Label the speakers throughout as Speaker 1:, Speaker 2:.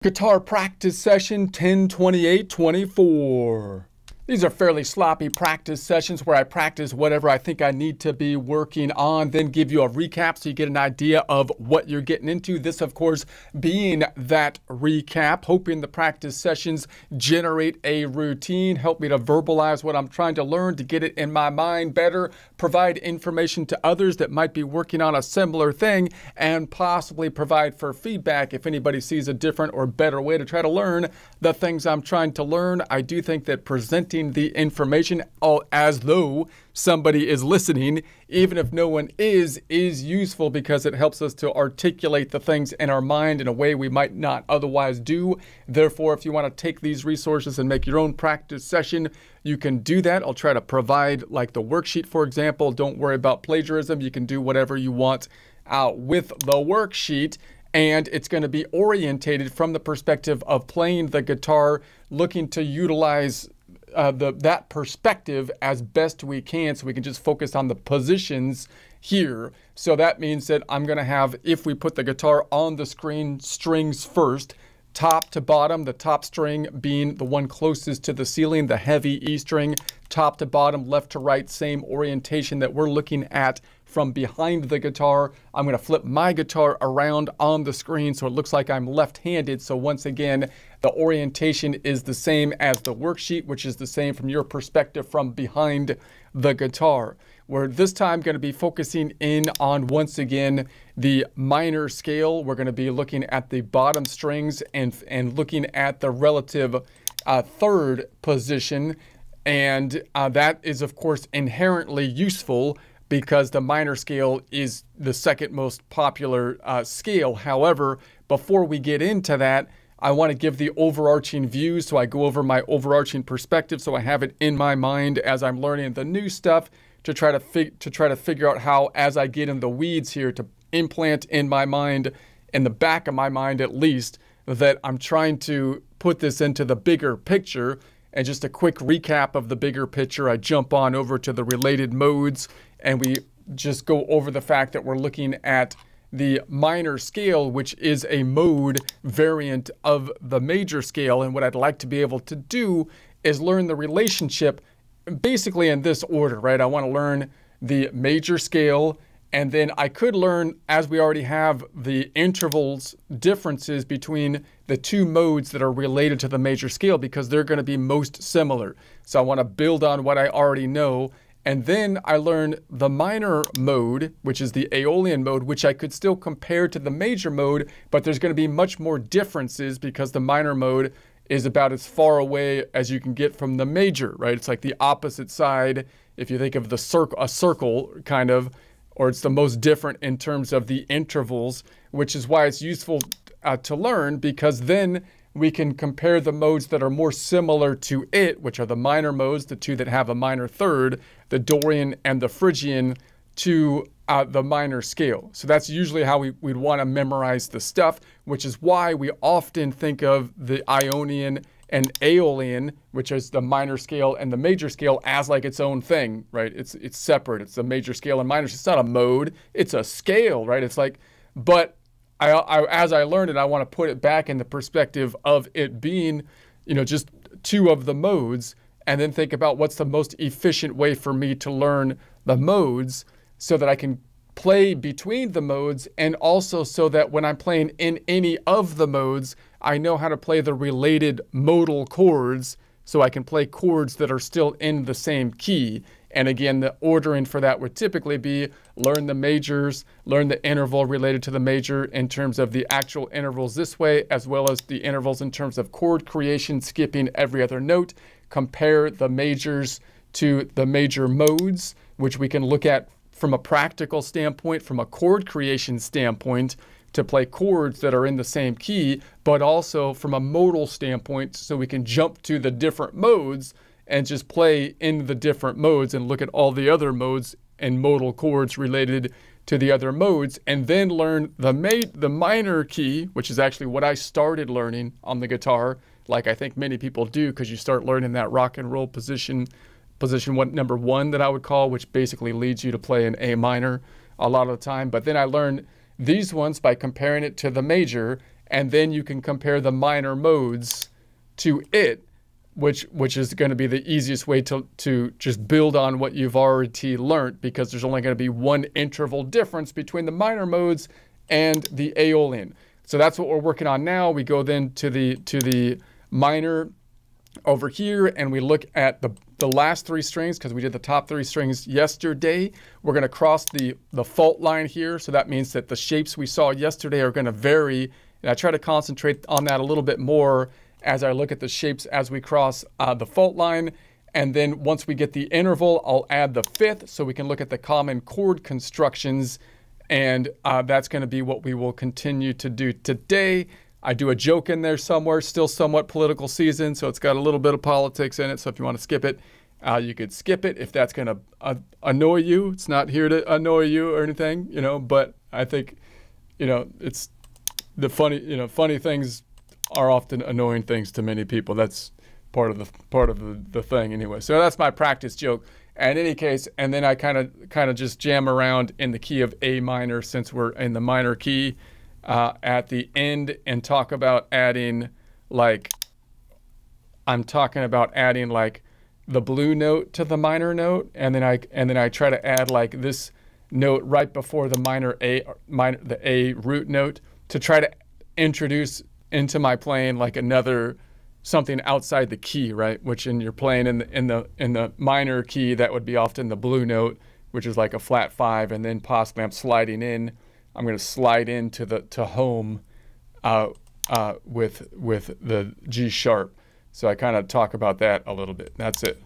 Speaker 1: Guitar practice session 102824. These are fairly sloppy practice sessions where I practice whatever I think I need to be working on, then give you a recap so you get an idea of what you're getting into. This, of course, being that recap, hoping the practice sessions generate a routine, help me to verbalize what I'm trying to learn, to get it in my mind better, provide information to others that might be working on a similar thing, and possibly provide for feedback if anybody sees a different or better way to try to learn the things I'm trying to learn. I do think that presenting the information all as though somebody is listening, even if no one is, is useful because it helps us to articulate the things in our mind in a way we might not otherwise do. Therefore, if you want to take these resources and make your own practice session, you can do that. I'll try to provide, like the worksheet, for example. Don't worry about plagiarism. You can do whatever you want uh, with the worksheet and it's going to be orientated from the perspective of playing the guitar, looking to utilize uh, the that perspective as best we can so we can just focus on the positions here. So that means that I'm going to have, if we put the guitar on the screen, strings first, top to bottom, the top string being the one closest to the ceiling, the heavy E string, top to bottom, left to right, same orientation that we're looking at from behind the guitar. I'm going to flip my guitar around on the screen so it looks like I'm left-handed. So once again, the orientation is the same as the worksheet, which is the same from your perspective from behind the guitar. We're this time going to be focusing in on, once again, the minor scale. We're going to be looking at the bottom strings and, and looking at the relative uh, third position. And uh, that is, of course, inherently useful because the minor scale is the second most popular uh, scale. However, before we get into that, I want to give the overarching view. So I go over my overarching perspective so I have it in my mind as I'm learning the new stuff to try to fig- to try to figure out how as I get in the weeds here to implant in my mind in the back of my mind at least that I'm trying to put this into the bigger picture and just a quick recap of the bigger picture, I jump on over to the related modes and we just go over the fact that we're looking at the minor scale, which is a mode variant of the major scale. And what I'd like to be able to do is learn the relationship basically in this order, right? I want to learn the major scale and then I could learn, as we already have, the intervals differences between the two modes that are related to the major scale because they're going to be most similar. So I want to build on what I already know. And then I learn the minor mode, which is the Aeolian mode, which I could still compare to the major mode, but there's going to be much more differences because the minor mode is about as far away as you can get from the major, right? It's like the opposite side. If you think of the circle, a circle kind of, or it's the most different in terms of the intervals, which is why it's useful uh, to learn because then we can compare the modes that are more similar to it, which are the minor modes, the two that have a minor third, the Dorian and the Phrygian, to uh, the minor scale. So that's usually how we, would want to memorize the stuff, which is why we often think of the Ionian and Aeolian, which is the minor scale and the major scale, as like its own thing, right? It's it's separate. It's the major scale and minor. It's not a mode. It's a scale, right? It's like, but I, I as I learned it, I want to put it back in the perspective of it being, you know, just two of the modes, and then think about what's the most efficient way for me to learn the modes, so that I can play between the modes and also so that when I'm playing in any of the modes, I know how to play the related modal chords so I can play chords that are still in the same key. And again, the ordering for that would typically be learn the majors, learn the interval related to the major in terms of the actual intervals this way, as well as the intervals in terms of chord creation, skipping every other note, compare the majors to the major modes, which we can look at from a practical standpoint, from a chord creation standpoint, to play chords that are in the same key, but also from a modal standpoint, so we can jump to the different modes and just play in the different modes and look at all the other modes and modal chords related to the other modes, and then learn the the minor key, which is actually what I started learning on the guitar, like I think many people do, because you start learning that rock and roll position position number one that I would call, which basically leads you to play an A minor a lot of the time. But then I learned these ones by comparing it to the major, and then you can compare the minor modes to it, which which is going to be the easiest way to to just build on what you've already learned because there's only going to be one interval difference between the minor modes and the Aeolian. So that's what we're working on now. We go then to the to the minor over here and we look at the the last three strings because we did the top three strings yesterday. We're going to cross the, the fault line here. So that means that the shapes we saw yesterday are going to vary. And I try to concentrate on that a little bit more as I look at the shapes as we cross uh, the fault line. And then once we get the interval, I'll add the fifth so we can look at the common chord constructions. And uh, that's going to be what we will continue to do today. I do a joke in there somewhere, still somewhat political season, so it's got a little bit of politics in it. So if you want to skip it, uh, you could skip it if that's going to uh, annoy you. It's not here to annoy you or anything, you know. But I think, you know, it's the funny, you know, funny things are often annoying things to many people. That's part of the part of the, the thing anyway. So that's my practice joke. And in any case, and then I kind of kind of just jam around in the key of A minor since we're in the minor key uh, at the end and talk about adding like I'm talking about adding like the blue note to the minor note and then I and then I try to add like this note right before the minor A minor the A root note to try to introduce into my playing like another something outside the key, right? Which in you're playing in the in the in the minor key that would be often the blue note, which is like a flat five, and then possibly I'm sliding in I'm going to slide into the to home uh, uh, with with the G sharp. So I kind of talk about that a little bit. That's it.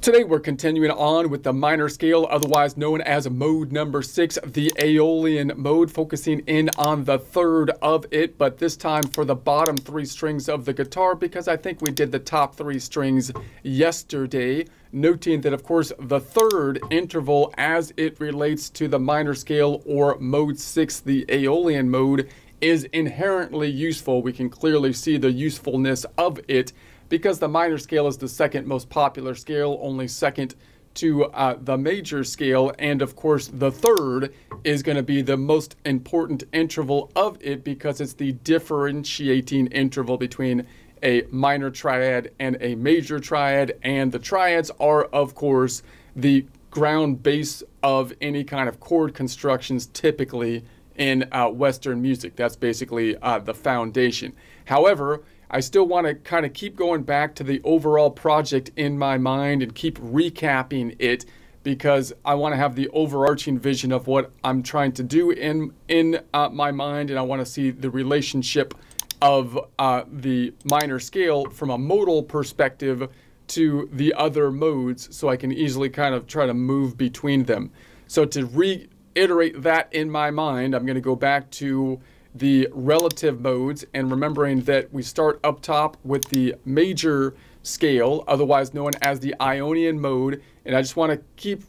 Speaker 1: Today we're continuing on with the minor scale, otherwise known as mode number six, the Aeolian mode, focusing in on the third of it, but this time for the bottom three strings of the guitar because I think we did the top three strings yesterday, noting that of course the third interval as it relates to the minor scale or mode six, the Aeolian mode, is inherently useful. We can clearly see the usefulness of it because the minor scale is the second most popular scale, only second to uh, the major scale. And of course, the third is going to be the most important interval of it because it's the differentiating interval between a minor triad and a major triad. And the triads are, of course, the ground base of any kind of chord constructions typically in uh, Western music. That's basically uh, the foundation. However, I still want to kind of keep going back to the overall project in my mind and keep recapping it because I want to have the overarching vision of what I'm trying to do in in uh, my mind, and I want to see the relationship of uh, the minor scale from a modal perspective to the other modes, so I can easily kind of try to move between them. So to reiterate that in my mind, I'm going to go back to the relative modes and remembering that we start up top with the major scale, otherwise known as the Ionian mode. And I just want to keep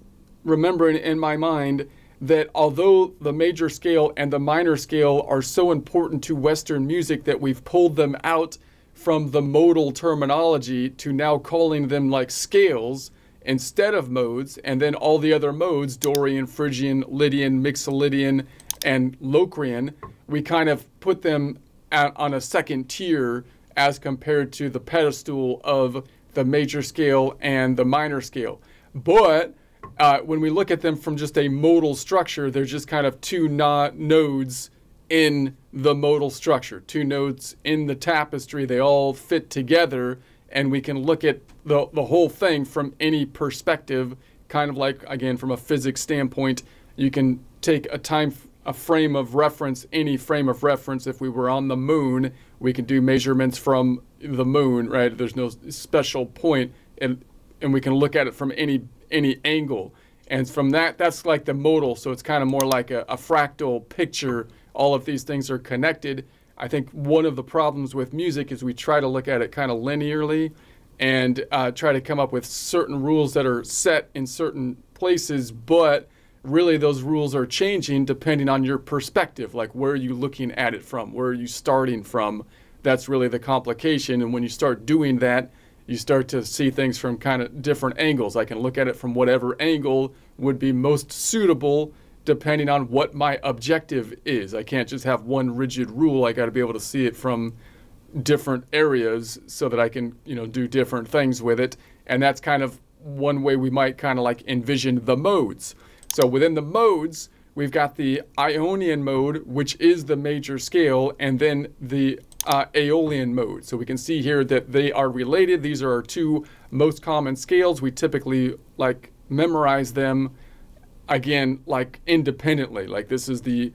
Speaker 1: remembering in my mind that although the major scale and the minor scale are so important to Western music that we've pulled them out from the modal terminology to now calling them like scales instead of modes, and then all the other modes, Dorian, Phrygian, Lydian, Mixolydian, and Locrian, we kind of put them at, on a second tier as compared to the pedestal of the major scale and the minor scale. But uh, when we look at them from just a modal structure, they're just kind of two no nodes in the modal structure, two nodes in the tapestry. They all fit together, and we can look at the, the whole thing from any perspective, kind of like, again, from a physics standpoint. You can take a time a frame of reference, any frame of reference. If we were on the moon, we can do measurements from the moon, right? There's no special point, and and we can look at it from any any angle. And from that, that's like the modal. So it's kind of more like a, a fractal picture. All of these things are connected. I think one of the problems with music is we try to look at it kind of linearly and uh, try to come up with certain rules that are set in certain places, but really those rules are changing depending on your perspective like where are you looking at it from where are you starting from that's really the complication and when you start doing that you start to see things from kind of different angles i can look at it from whatever angle would be most suitable depending on what my objective is. I can't just have one rigid rule. I got to be able to see it from different areas so that I can, you know, do different things with it. And that's kind of one way we might kind of like envision the modes. So within the modes, we've got the Ionian mode, which is the major scale, and then the uh, Aeolian mode. So we can see here that they are related. These are our two most common scales. We typically like memorize them again like independently. Like this is the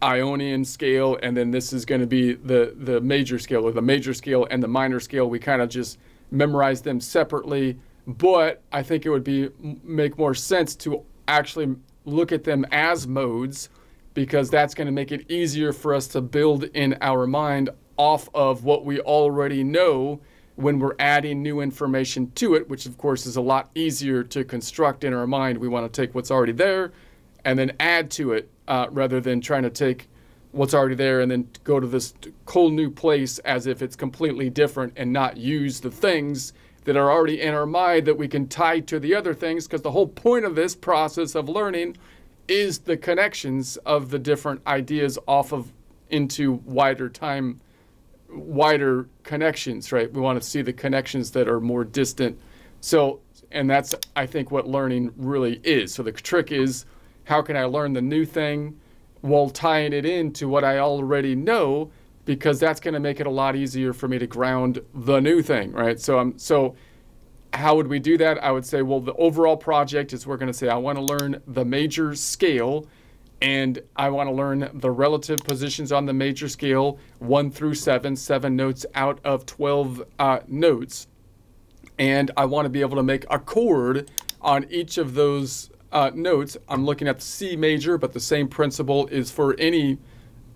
Speaker 1: Ionian scale, and then this is going to be the the major scale, or the major scale and the minor scale. We kind of just memorize them separately. But I think it would be make more sense to actually look at them as modes because that's going to make it easier for us to build in our mind off of what we already know when we're adding new information to it, which of course is a lot easier to construct in our mind. We want to take what's already there and then add to it uh, rather than trying to take what's already there and then go to this whole new place as if it's completely different and not use the things that are already in our mind that we can tie to the other things because the whole point of this process of learning is the connections of the different ideas off of into wider time wider connections right? We want to see the connections that are more distant. So and that's i think what learning really is. So the trick is how can i learn the new thing while tying it into what i already know because that's going to make it a lot easier for me to ground the new thing, right? So I'm um, so how would we do that? I would say, well, the overall project is we're going to say I want to learn the major scale and I want to learn the relative positions on the major scale, one through seven, seven notes out of 12 uh, notes. And I want to be able to make a chord on each of those uh, notes. I'm looking at C major, but the same principle is for any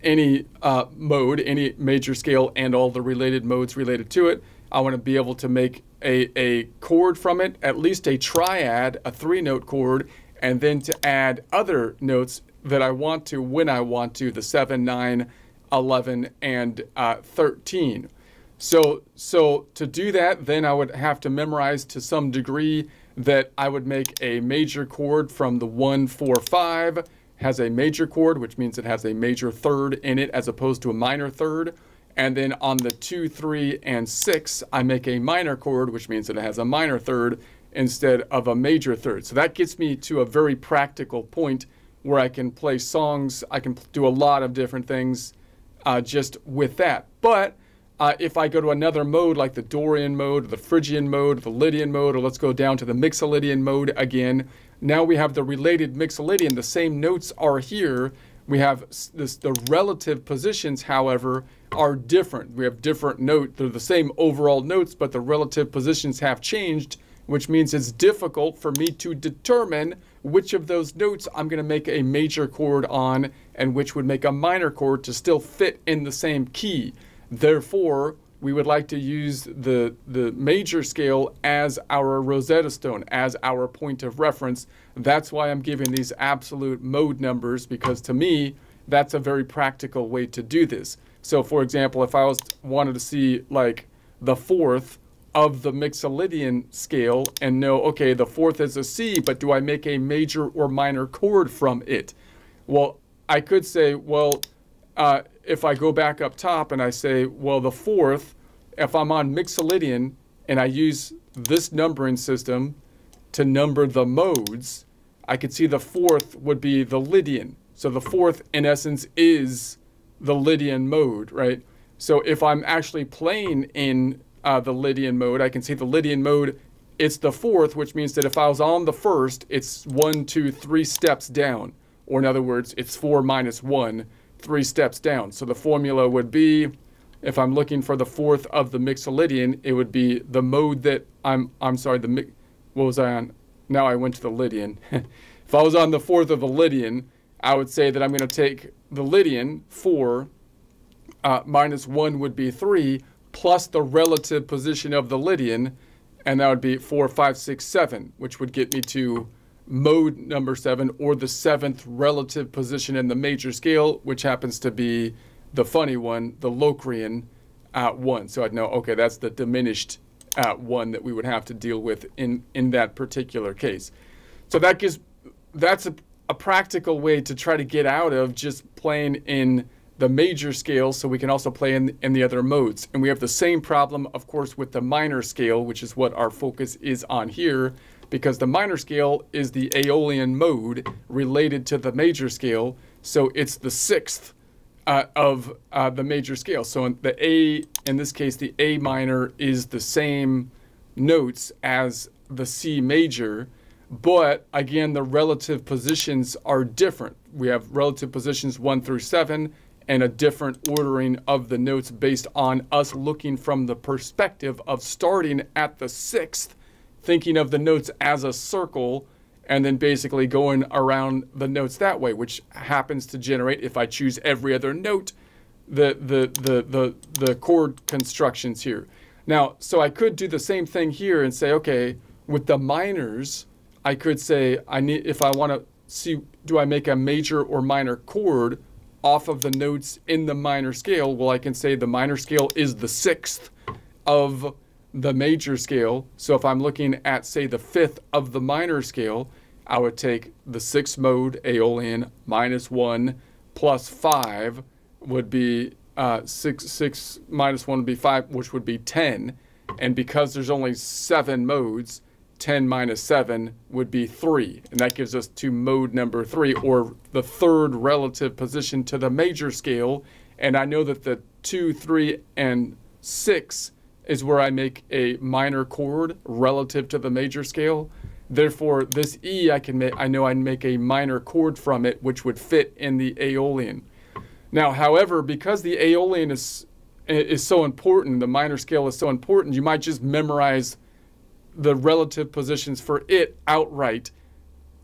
Speaker 1: any uh, mode, any major scale, and all the related modes related to it. I want to be able to make a, a chord from it, at least a triad, a three note chord, and then to add other notes that I want to when I want to the 7, 9, 11, and uh, 13. So, so to do that, then I would have to memorize to some degree that I would make a major chord from the 1, 4, 5, has a major chord, which means it has a major third in it as opposed to a minor third. And then on the 2, 3, and 6, I make a minor chord, which means that it has a minor third instead of a major third. So that gets me to a very practical point where I can play songs. I can do a lot of different things uh, just with that. But uh, if I go to another mode like the Dorian mode, the Phrygian mode, the Lydian mode, or let's go down to the Mixolydian mode again, now we have the related Mixolydian. The same notes are here. We have this, the relative positions, however, are different. We have different notes. They're the same overall notes, but the relative positions have changed, which means it's difficult for me to determine which of those notes I'm going to make a major chord on and which would make a minor chord to still fit in the same key. Therefore, we would like to use the, the major scale as our Rosetta Stone, as our point of reference. That's why I'm giving these absolute mode numbers, because to me, that's a very practical way to do this. So for example, if I was wanted to see like the fourth of the Mixolydian scale and know, okay, the fourth is a C, but do I make a major or minor chord from it? Well, I could say, well, uh, if I go back up top and I say, well, the fourth, if I'm on Mixolydian and I use this numbering system to number the modes, I could see the fourth would be the Lydian. So the fourth, in essence, is the Lydian mode, right? So if I'm actually playing in uh, the Lydian mode, I can see the Lydian mode, it's the fourth, which means that if I was on the first, it's one, two, three steps down. Or in other words, it's four minus one three steps down. So the formula would be, if I'm looking for the fourth of the Mixolydian, it would be the mode that I'm, I'm sorry, the, what was I on? Now I went to the Lydian. if I was on the fourth of the Lydian, I would say that I'm going to take the Lydian, 4, uh, minus 1 would be 3, plus the relative position of the Lydian, and that would be 4, 5, 6, 7, which would get me to mode number seven or the seventh relative position in the major scale, which happens to be the funny one, the Locrian uh, one. So I'd know, okay, that's the diminished uh, one that we would have to deal with in, in that particular case. So that gives, that's a, a practical way to try to get out of just playing in the major scale so we can also play in, in the other modes. And we have the same problem, of course, with the minor scale, which is what our focus is on here, because the minor scale is the Aeolian mode related to the major scale. So it's the sixth uh, of uh, the major scale. So in the A, in this case, the A minor is the same notes as the C major, but again, the relative positions are different. We have relative positions one through seven and a different ordering of the notes based on us looking from the perspective of starting at the sixth, thinking of the notes as a circle, and then basically going around the notes that way, which happens to generate, if I choose every other note, the, the, the, the, the chord constructions here. Now, so I could do the same thing here and say, okay, with the minors, I could say I need if I want to see do I make a major or minor chord off of the notes in the minor scale? Well, I can say the minor scale is the sixth of the major scale. So if I'm looking at say the fifth of the minor scale, I would take the sixth mode Aeolian minus one plus five would be uh, six six minus one would be five, which would be ten. And because there's only seven modes, 10 minus 7 would be 3. And that gives us to mode number 3, or the third relative position to the major scale. And I know that the 2, 3, and 6 is where I make a minor chord relative to the major scale. Therefore, this E, I can make, I know I make a minor chord from it, which would fit in the Aeolian. Now, however, because the Aeolian is, is so important, the minor scale is so important, you might just memorize the relative positions for it outright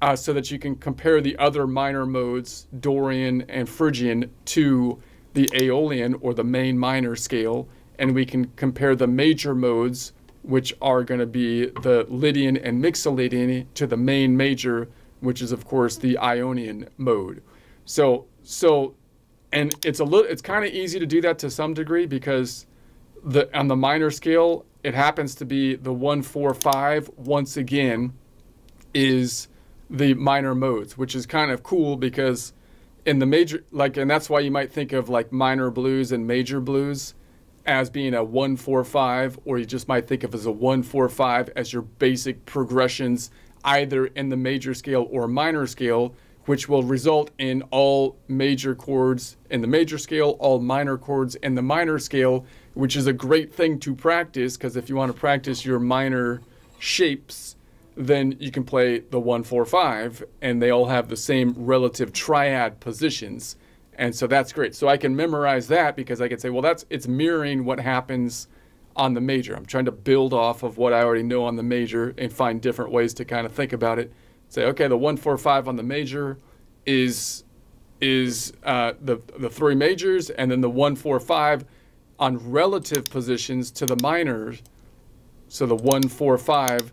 Speaker 1: uh, so that you can compare the other minor modes, Dorian and Phrygian, to the Aeolian or the main minor scale. And we can compare the major modes, which are going to be the Lydian and Mixolydian, to the main major, which is, of course, the Ionian mode. So, so, and it's a little, it's kind of easy to do that to some degree because the on the minor scale, it happens to be the 145 once again is the minor modes, which is kind of cool because in the major like and that's why you might think of like minor blues and major blues as being a 145 or you just might think of as a 145 as your basic progressions either in the major scale or minor scale which will result in all major chords in the major scale all minor chords in the minor scale which is a great thing to practice because if you want to practice your minor shapes, then you can play the 145 and they all have the same relative triad positions. And so that's great. So I can memorize that because I can say, well, that's it's mirroring what happens on the major. I'm trying to build off of what I already know on the major and find different ways to kind of think about it. Say, okay, the 145 on the major is is uh, the the three majors, and then the 145 on relative positions to the minors. So the one, four, five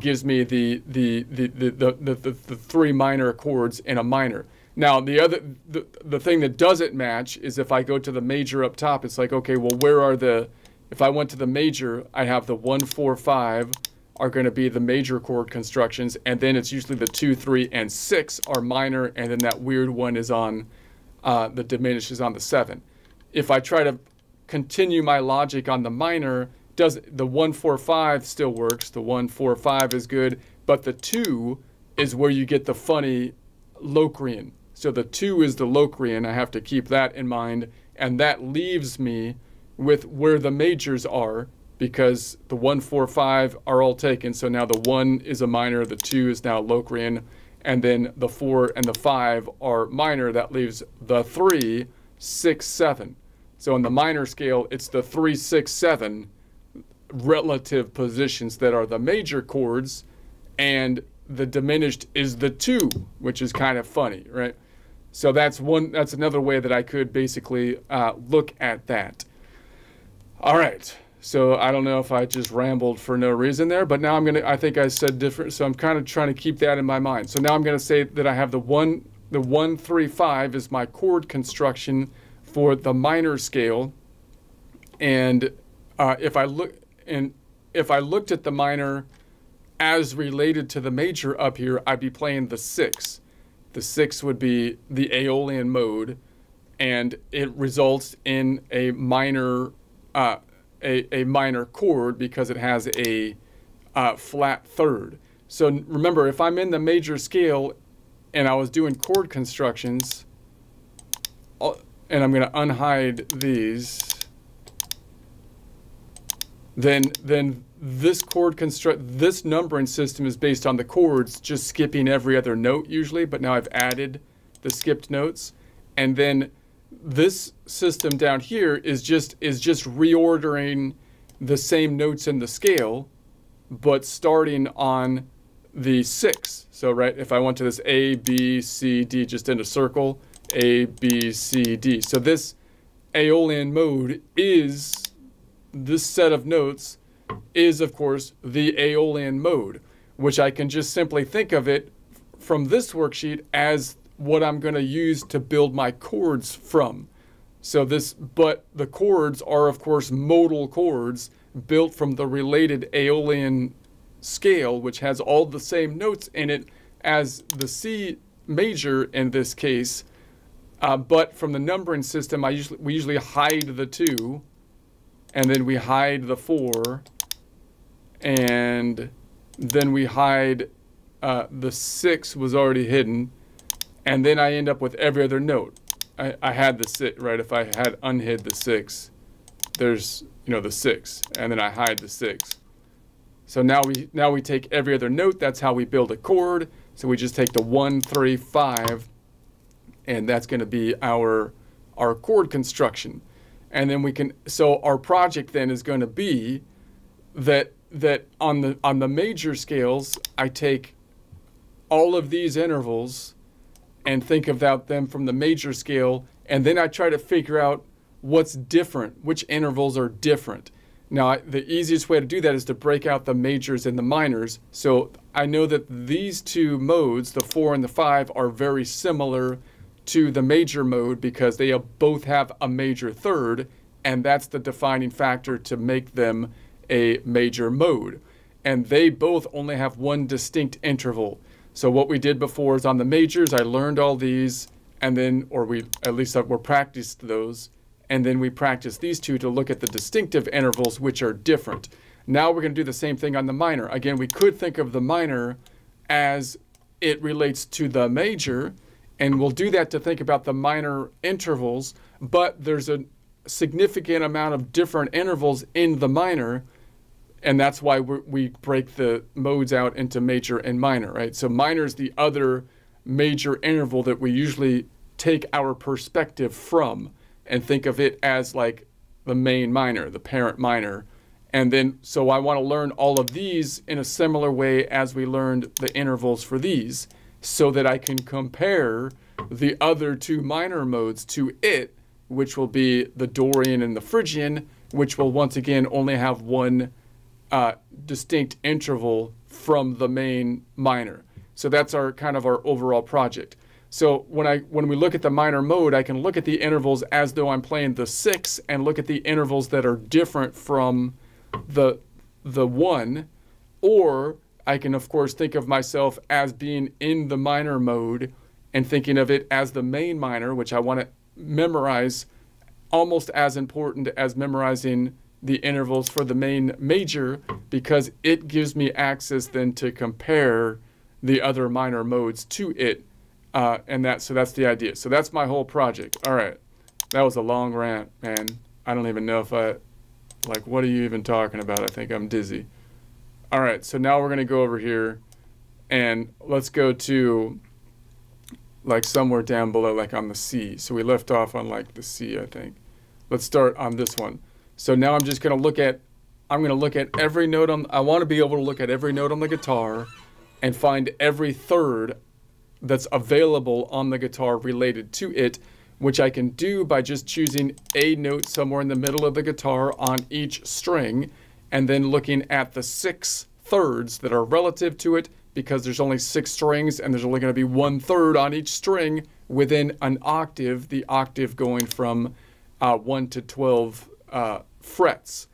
Speaker 1: gives me the the the the, the, the, the three minor chords in a minor. Now the other the, the thing that doesn't match is if I go to the major up top, it's like okay, well where are the if I went to the major, I have the one, four, five are going to be the major chord constructions, and then it's usually the two, three, and six are minor, and then that weird one is on uh, the diminished is on the seven. If I try to continue my logic on the minor, does the 145 still works, the 145 is good, but the 2 is where you get the funny Locrian. So the 2 is the Locrian, I have to keep that in mind, and that leaves me with where the majors are because the 145 are all taken. So now the 1 is a minor, the 2 is now Locrian, and then the 4 and the 5 are minor. That leaves the 3, 6, 7. So in the minor scale, it's the three, six, seven relative positions that are the major chords, and the diminished is the two, which is kind of funny, right? So that's one. That's another way that I could basically uh, look at that. All right. So I don't know if I just rambled for no reason there, but now I'm gonna. I think I said different. So I'm kind of trying to keep that in my mind. So now I'm gonna say that I have the one. The one three five is my chord construction for the minor scale. And uh, if I look and if I looked at the minor as related to the major up here, I'd be playing the six. The six would be the Aeolian mode, and it results in a minor uh, a, a minor chord because it has a uh, flat third. So remember, if I'm in the major scale and I was doing chord constructions, and I'm going to unhide these, then then this chord construct this numbering system is based on the chords just skipping every other note usually, but now I've added the skipped notes, and then this system down here is just is just reordering the same notes in the scale, but starting on the six. So right, if I went to this A, B, C, D, just in a circle, A, B, C, D. So this Aeolian mode is this set of notes is of course the Aeolian mode, which I can just simply think of it from this worksheet as what I'm going to use to build my chords from. So this, but the chords are of course modal chords built from the related Aeolian scale, which has all the same notes in it as the C major in this case. Uh, but from the numbering system, I usually we usually hide the two, and then we hide the four, and then we hide uh, the six was already hidden, and then I end up with every other note. I, I had the six, right? If I had unhid the six, there's, you know, the six, and then I hide the six. So now we, now we take every other note, that's how we build a chord. So we just take the one, three, five, and that's gonna be our, our chord construction. And then we can, so our project then is gonna be that, that on the, on the major scales, I take all of these intervals and think about them from the major scale. And then I try to figure out what's different, which intervals are different. Now, the easiest way to do that is to break out the majors and the minors. So I know that these two modes, the four and the five, are very similar to the major mode because they both have a major third, and that's the defining factor to make them a major mode. And they both only have one distinct interval. So what we did before is on the majors, I learned all these, and then, or we at least uh, we practiced those, and then we practiced these two to look at the distinctive intervals, which are different. Now we're going to do the same thing on the minor. Again, we could think of the minor as it relates to the major, and we'll do that to think about the minor intervals, but there's a significant amount of different intervals in the minor and that's why we break the modes out into major and minor, right? So minor is the other major interval that we usually take our perspective from and think of it as like the main minor, the parent minor. And then, so I want to learn all of these in a similar way as we learned the intervals for these so that I can compare the other two minor modes to it, which will be the Dorian and the Phrygian, which will once again only have one uh, distinct interval from the main minor. So that's our kind of our overall project. So when I when we look at the minor mode, I can look at the intervals as though I'm playing the six and look at the intervals that are different from the the one, or I can of course think of myself as being in the minor mode and thinking of it as the main minor, which I want to memorize almost as important as memorizing the intervals for the main major because it gives me access then to compare the other minor modes to it. Uh, and that, so that's the idea. So that's my whole project. All right. That was a long rant, man. I don't even know if I, like, what are you even talking about? I think I'm dizzy. All right. So now we're going to go over here and let's go to like somewhere down below, like on the C. So we left off on like the C, I think. Let's start on this one. So now I'm just going to look at, I'm going to look at every note on, I want to be able to look at every note on the guitar and find every third that's available on the guitar related to it, which I can do by just choosing a note somewhere in the middle of the guitar on each string, and then looking at the six thirds that are relative to it, because there's only six strings and there's only going to be one third on each string within an octave, the octave going from uh, 1 to 12 uh, frets.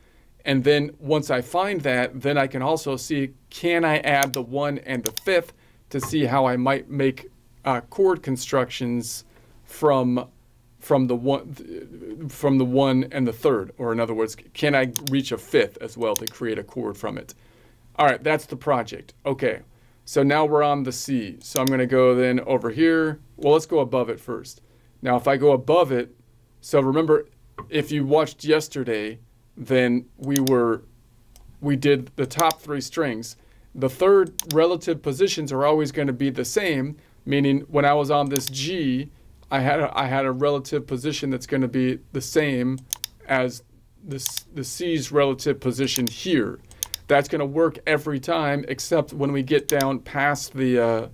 Speaker 1: And then once I find that, then I can also see, can I add the one and the fifth to see how I might make uh, chord constructions from from the one from the one and the third, or in other words, can I reach a fifth as well to create a chord from it? All right, that's the project. Okay, so now we're on the C. So I'm going to go then over here. Well, let's go above it first. Now, if I go above it, so remember, if you watched yesterday, then we were we did the top three strings. The third relative positions are always going to be the same, meaning when I was on this G, I had a, I had a relative position that's going to be the same as the, the C's relative position here. That's going to work every time except when we get down past the, uh,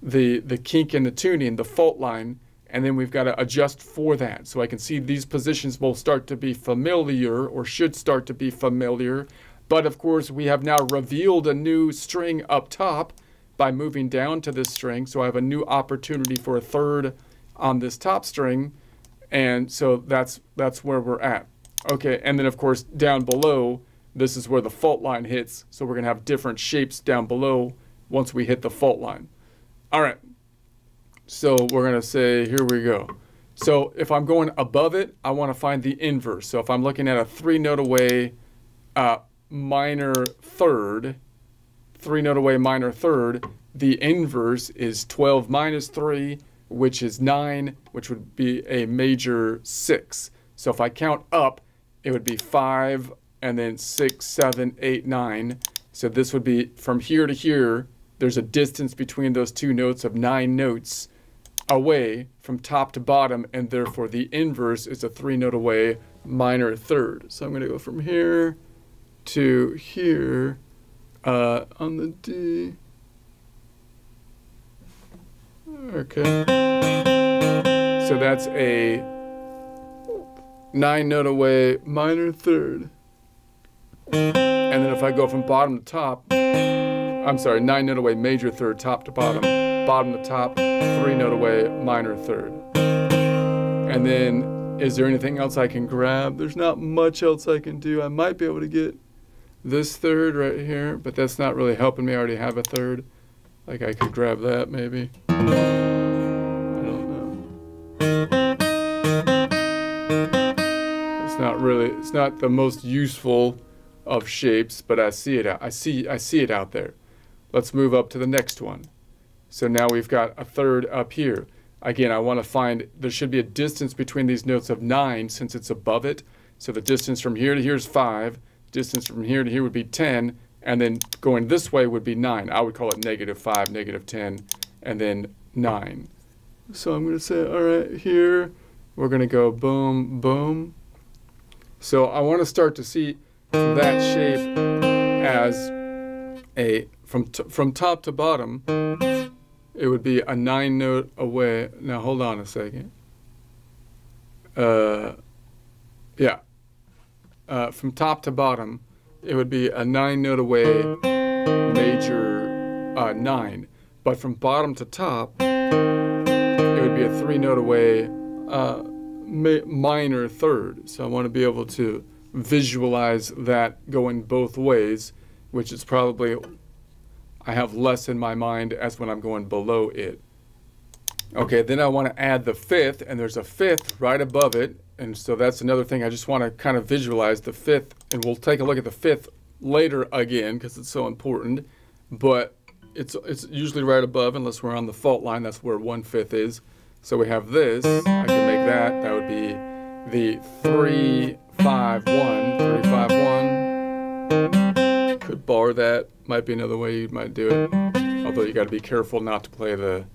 Speaker 1: the, the kink in the tuning, the fault line, and then we've got to adjust for that. So I can see these positions will start to be familiar or should start to be familiar. But of course, we have now revealed a new string up top by moving down to this string. So I have a new opportunity for a third on this top string. And so that's, that's where we're at. Okay, and then of course down below, this is where the fault line hits. So we're gonna have different shapes down below once we hit the fault line. All right, so we're gonna say, here we go. So if I'm going above it, I wanna find the inverse. So if I'm looking at a three note away uh, minor third, three note away minor third, the inverse is 12 minus three, which is 9, which would be a major 6. So if I count up, it would be 5, and then 6, 7, 8, 9. So this would be from here to here, there's a distance between those two notes of 9 notes away from top to bottom, and therefore the inverse is a 3 note away minor third. So I'm going to go from here to here uh, on the D. Okay. So that's a nine note away minor third. And then if I go from bottom to top, I'm sorry, nine note away major third, top to bottom, bottom to top, three note away minor third. And then is there anything else I can grab? There's not much else I can do. I might be able to get this third right here, but that's not really helping me. I already have a third. Like I could grab that maybe. I don't know. It's not really, it's not the most useful of shapes, but I see it. I see, I see it out there. Let's move up to the next one. So now we've got a third up here. Again, I want to find, there should be a distance between these notes of nine since it's above it. So the distance from here to here is five. Distance from here to here would be 10 and then going this way would be 9. I would call it negative 5, negative 10, and then 9. So I'm going to say, all right, here, we're going to go boom, boom. So I want to start to see that shape as a, from, from top to bottom, it would be a nine note away. Now hold on a second. Uh, yeah. Uh, from top to bottom, it would be a nine note away major uh, nine. But from bottom to top, it would be a three note away uh, minor third. So I want to be able to visualize that going both ways, which is probably, I have less in my mind as when I'm going below it. Okay, then I want to add the fifth, and there's a fifth right above it, and so that's another thing I just want to kind of visualize the fifth, and we'll take a look at the fifth later again because it's so important. But it's it's usually right above unless we're on the fault line. That's where one fifth is. So we have this. I can make that. That would be the three five one three five one. Could bar that. Might be another way you might do it. Although you got to be careful not to play the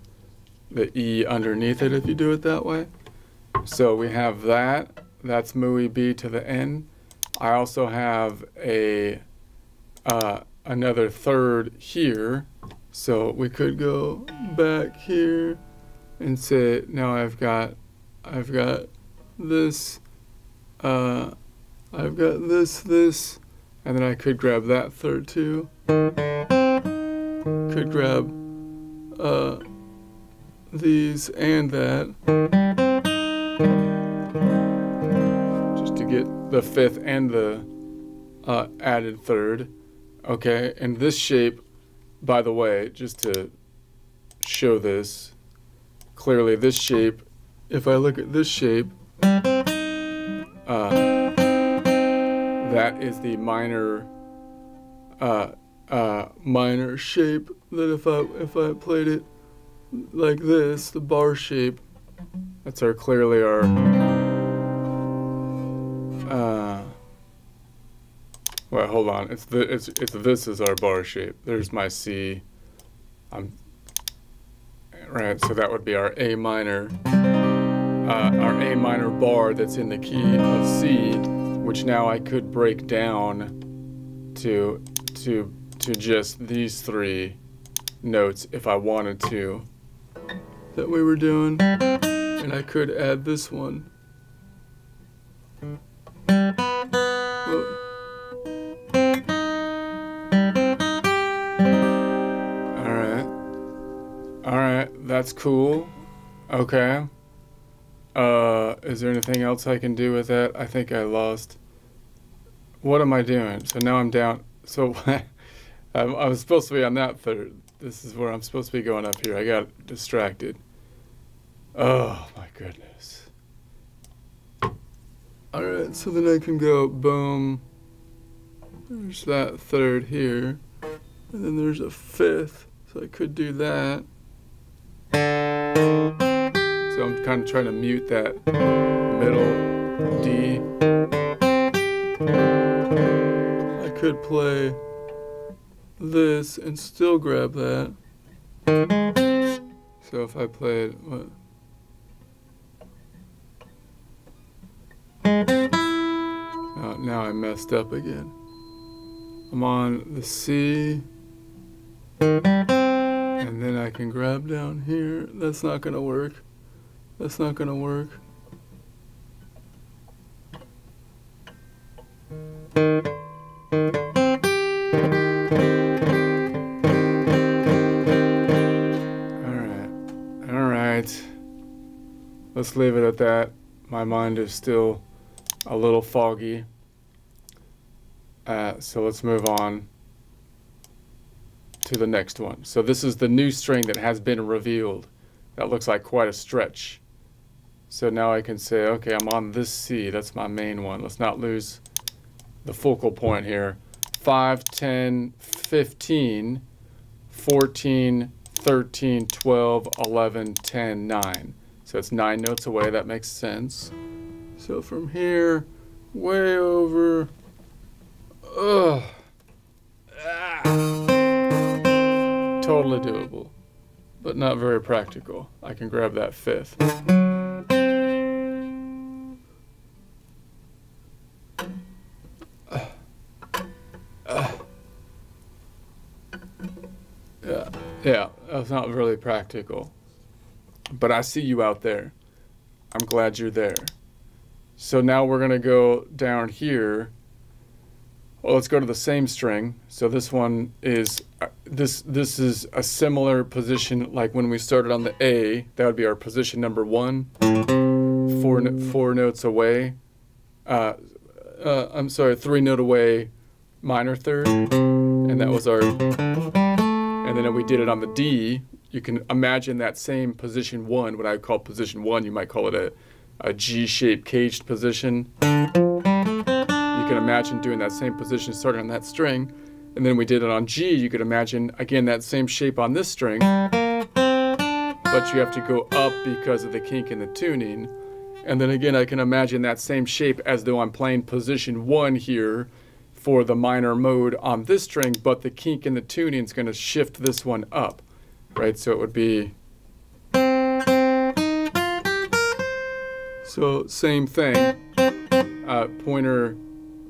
Speaker 1: the E underneath it if you do it that way. So we have that. That's MUI B to the N. I also have a uh, another third here. So we could go back here and say now I've got I've got this uh, I've got this this and then I could grab that third too. Could grab uh, these and that. Just to get the fifth and the uh, added third. Okay, and this shape, by the way, just to show this, clearly this shape, if I look at this shape, that is the minor uh, uh, minor shape that if I if I played it like this, the bar shape, that's our clearly our uh, hold on. It's the it's it's this is our bar shape. There's my C. I'm right so that would be our A minor uh, our A minor bar that's in the key of C which now I could break down to to to just these three notes if I wanted to that we were doing and I could add this one Alright. Alright, that's cool. Okay. Uh, is there anything else I can do with that? I think I lost. What am I doing? So now I'm down. So I was supposed to be on that third. This is where I'm supposed to be going up here. I got distracted. Oh my goodness. Alright, so then I can go boom. There's that third here. And then there's a fifth. So I could do that. So I'm kind of trying to mute that middle D. I could play this and still grab that. So if I played what? Oh, now I messed up again. I'm on the C. And then I can grab down here. That's not gonna work. That's not gonna work. Alright. Alright. Let's leave it at that. My mind is still a little foggy. Uh, so let's move on to the next one. So this is the new string that has been revealed. That looks like quite a stretch. So now I can say, okay, I'm on this C. That's my main one. Let's not lose the focal point here. 5, 10, 15, 14, 13, 12, 11, 10, 9. So it's nine notes away. That makes sense. So from here, way over. Ugh. Ah. Totally doable, but not very practical. I can grab that fifth. Yeah, that's not really practical. But I see you out there. I'm glad you're there. So now we're going to go down here. Well, let's go to the same string. So this one is uh, this this is a similar position like when we started on the A. That would be our position number one, four four notes away. Uh, uh, I'm sorry, three note away, minor third, and that was our. And then we did it on the D. You can imagine that same position one, what I call position one. You might call it a a G-shaped caged position. You can imagine doing that same position starting on that string. And then we did it on G. You could imagine, again, that same shape on this string. But you have to go up because of the kink in the tuning. And then again, I can imagine that same shape as though I'm playing position one here for the minor mode on this string, but the kink in the tuning is going to shift this one up, right? So it would be So same thing, uh, pointer,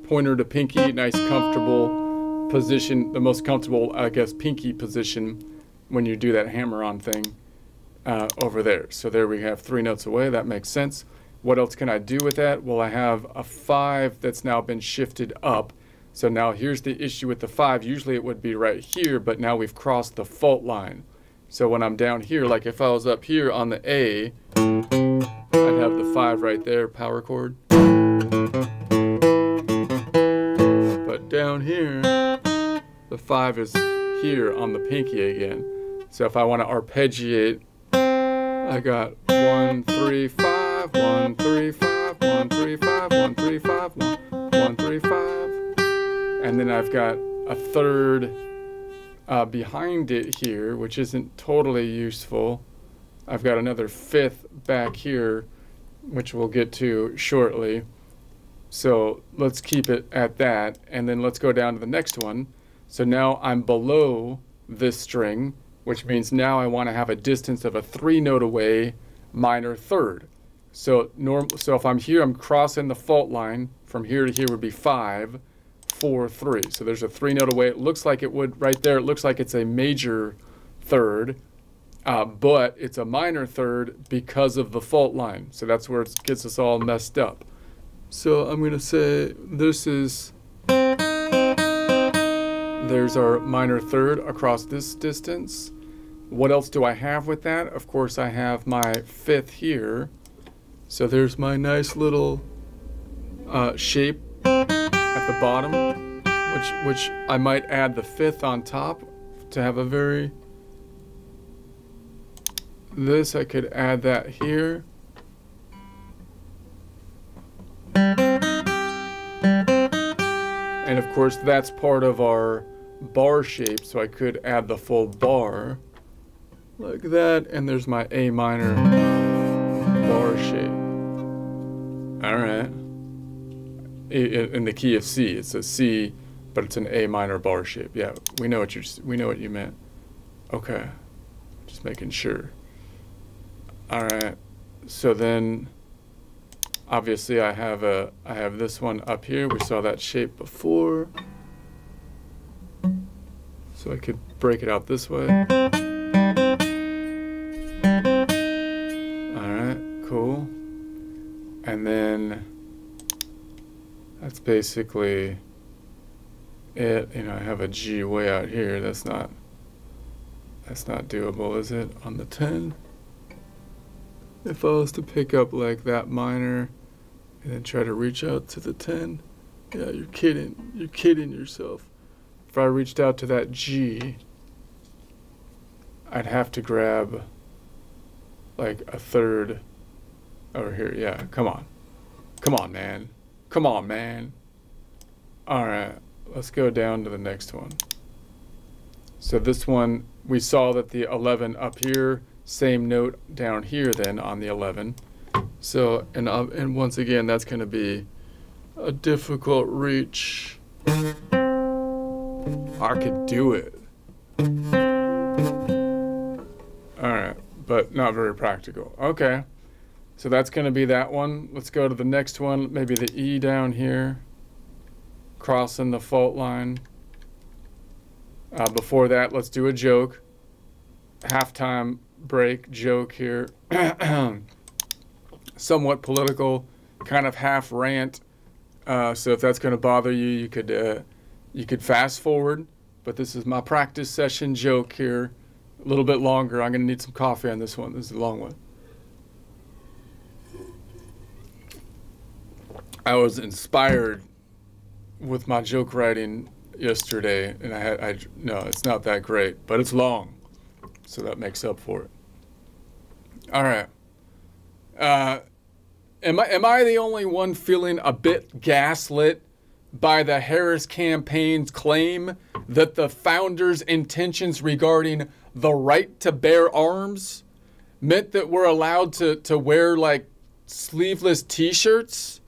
Speaker 1: pointer to pinky, nice comfortable position, the most comfortable, I guess, pinky position when you do that hammer-on thing uh, over there. So there we have three notes away, that makes sense. What else can I do with that? Well, I have a five that's now been shifted up. So now here's the issue with the five. Usually it would be right here, but now we've crossed the fault line. So when I'm down here, like if I was up here on the A, I'd have the five right there, power chord. But down here, the five is here on the pinky again. So if I want to arpeggiate I got one, three, five, one, three, five, one, three, five, one, three, five, one, one, three, five. And then I've got a third uh, behind it here, which isn't totally useful. I've got another fifth back here, which we'll get to shortly. So let's keep it at that. And then let's go down to the next one. So now I'm below this string, which means now I want to have a distance of a three note away minor third. So norm so if I'm here, I'm crossing the fault line from here to here would be five, four, three. So there's a three note away. It looks like it would right there. It looks like it's a major third, uh, but it's a minor third because of the fault line. So that's where it gets us all messed up. So I'm going to say this is, there's our minor third across this distance. What else do I have with that? Of course, I have my fifth here. So there's my nice little uh, shape at the bottom, which, which I might add the fifth on top to have a very, this I could add that here. And of course that's part of our bar shape, so I could add the full bar like that, and there's my A minor bar shape. Alright. In the key of C, it's a C, but it's an A minor bar shape. Yeah, we know what you we know what you meant. Okay, just making sure. Alright, so then obviously I have a I have this one up here we saw that shape before so I could break it out this way alright cool and then that's basically it you know I have a G way out here that's not that's not doable is it on the 10 if I was to pick up like that minor and then try to reach out to the 10. Yeah, you're kidding. You're kidding yourself. If I reached out to that G, I'd have to grab like a third over here. Yeah, come on. Come on, man. Come on, man. All right, let's go down to the next one. So this one, we saw that the 11 up here, same note down here then on the 11. So, and, uh, and once again, that's going to be a difficult reach. I could do it. Alright, but not very practical. Okay, so that's going to be that one. Let's go to the next one, maybe the E down here. Crossing the fault line. Uh, before that, let's do a joke. Halftime break joke here. somewhat political, kind of half rant. Uh, so if that's going to bother you, you could uh, you could fast forward. But this is my practice session joke here, a little bit longer. I'm going to need some coffee on this one. This is a long one. I was inspired with my joke writing yesterday, and I had I no, it's not that great, but it's long, so that makes up for it. All right. Uh, am I am I the only one feeling a bit gaslit by the Harris campaign's claim that the founders' intentions regarding the right to bear arms meant that we're allowed to to wear like sleeveless T-shirts?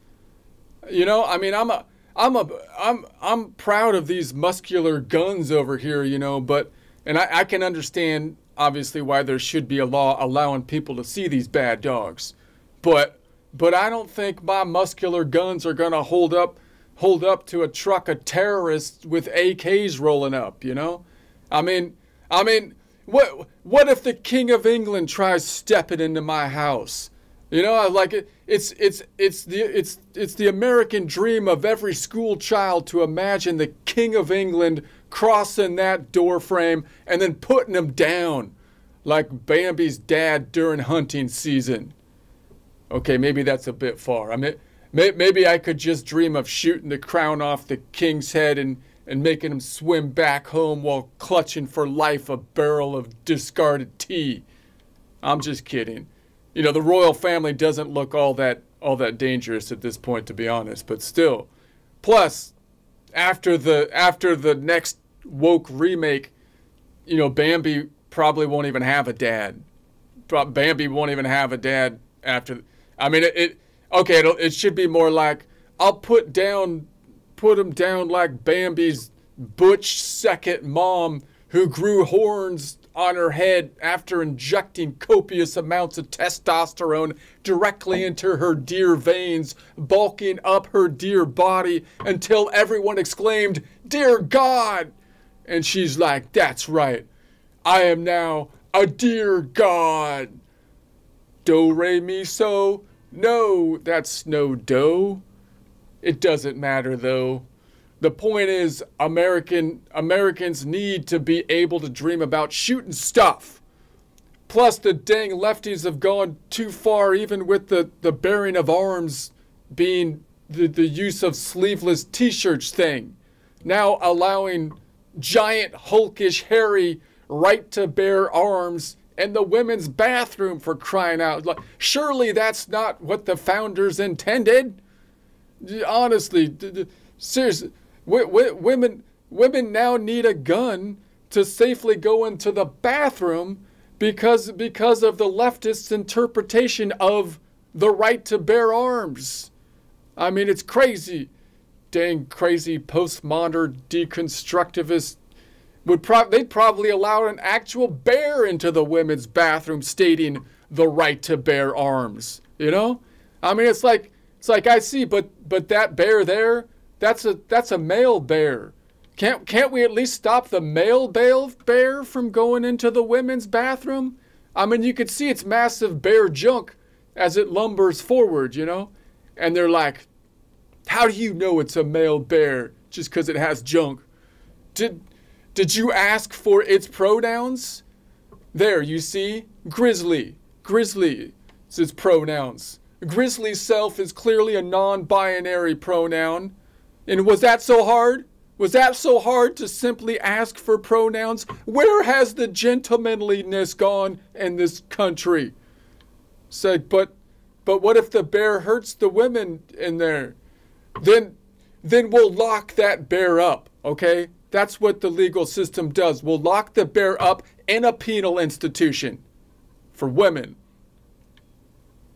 Speaker 1: You know, I mean, I'm a I'm a I'm I'm proud of these muscular guns over here, you know, but and I, I can understand obviously why there should be a law allowing people to see these bad dogs. But but I don't think my muscular guns are going to hold up hold up to a truck of terrorists with AKs rolling up, you know? I mean, I mean, what what if the king of England tries stepping into my house? You know, like it, it's it's it's the it's it's the American dream of every school child to imagine the king of England crossing that door frame and then putting him down like Bambi's dad during hunting season. Okay, maybe that's a bit far. I mean, maybe I could just dream of shooting the crown off the king's head and, and making him swim back home while clutching for life a barrel of discarded tea. I'm just kidding. You know, the royal family doesn't look all that all that dangerous at this point, to be honest. But still, plus, after the after the next woke remake, you know, Bambi probably won't even have a dad. Bambi won't even have a dad after. I mean, it. it okay, it should be more like I'll put down, put him down like Bambi's butch second mom who grew horns on her head after injecting copious amounts of testosterone directly into her deer veins, bulking up her deer body until everyone exclaimed, Dear God! And she's like, That's right. I am now a deer God. Do, re, mi, so. No, that's no do. It doesn't matter though. The point is American Americans need to be able to dream about shooting stuff. Plus the dang lefties have gone too far even with the, the bearing of arms being the, the use of sleeveless t-shirts thing. Now allowing giant hulkish hairy right to bear arms in the women's bathroom for crying out loud. Surely that's not what the founders intended. Honestly, seriously, women women now need a gun to safely go into the bathroom because because of the leftists' interpretation of the right to bear arms. I mean, it's crazy. Dang crazy postmodern deconstructivist would pro- they'd probably allow an actual bear into the women's bathroom stating the right to bear arms, you know? I mean, it's like it's like I see, but but that bear there, that's a that's a male bear. Can't can't we at least stop the male bear from going into the women's bathroom? I mean, you could see its massive bear junk as it lumbers forward, you know? And they're like, "How do you know it's a male bear just cuz it has junk?" Did did you ask for its pronouns? There, you see, grizzly. Grizzly is its pronouns. Grizzly self is clearly a non binary pronoun. And was that so hard? Was that so hard to simply ask for pronouns? Where has the gentlemanliness gone in this country? Said, but but what if the bear hurts the women in there? Then then we'll lock that bear up, okay? That's what the legal system does. We'll lock the bear up in a penal institution for women.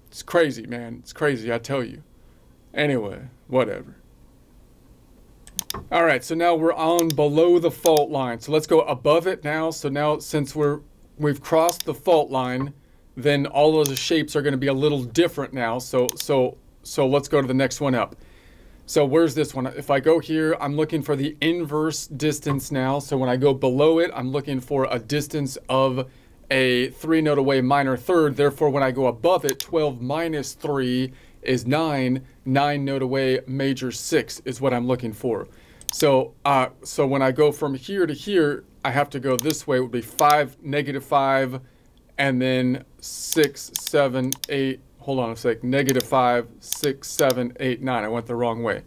Speaker 1: It's crazy, man. It's crazy, I tell you. Anyway, whatever. All right, so now we're on below the fault line. So let's go above it now. So now since we're we've crossed the fault line, then all of the shapes are going to be a little different now. So so so let's go to the next one up. So where's this one? If I go here, I'm looking for the inverse distance now. So when I go below it, I'm looking for a distance of a three note away minor third. Therefore, when I go above it, 12 minus three is nine. Nine note away major six is what I'm looking for. So, uh, so when I go from here to here, I have to go this way. It would be five, negative five, and then six, seven, eight. Hold on a sec. Negative five, six, seven, eight, nine. I went the wrong way.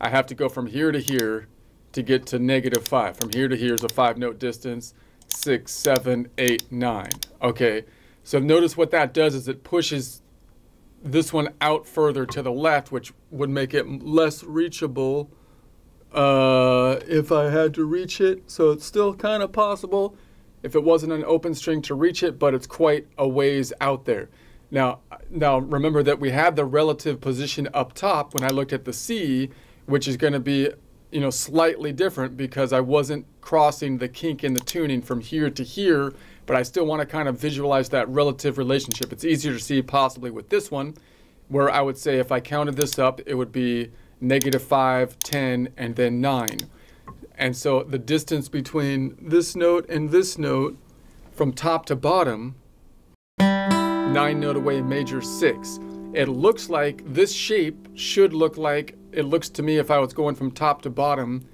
Speaker 1: I have to go from here to here to get to negative five. From here to here is a five note distance six, seven, eight, nine. Okay, so notice what that does is it pushes this one out further to the left, which would make it less reachable uh, if I had to reach it. So it's still kind of possible if it wasn't an open string to reach it, but it's quite a ways out there. Now, now remember that we had the relative position up top when I looked at the C, which is going to be you know, slightly different because I wasn't crossing the kink in the tuning from here to here, but I still want to kind of visualize that relative relationship. It's easier to see possibly with this one, where I would say if I counted this up, it would be negative 5, 10, and then 9. And so the distance between this note and this note from top to bottom, 9 note away major 6. It looks like this shape should look like it looks to me if I was going from top to bottom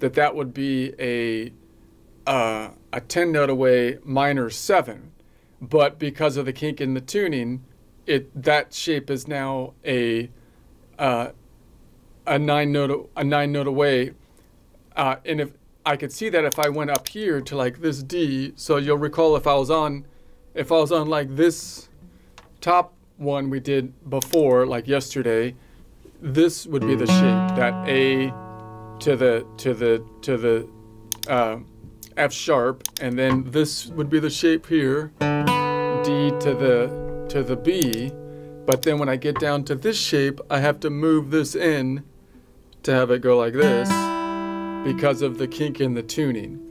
Speaker 1: that that would be a uh, a 10 note away minor 7 but because of the kink in the tuning it that shape is now a uh, a 9 note a 9 note away uh, and if I could see that if I went up here to like this D so you'll recall if I was on if I was on like this top one we did before, like yesterday, this would be the shape that A to the to the to the uh, F sharp, and then this would be the shape here, D to the to the B. But then when I get down to this shape, I have to move this in to have it go like this because of the kink in the tuning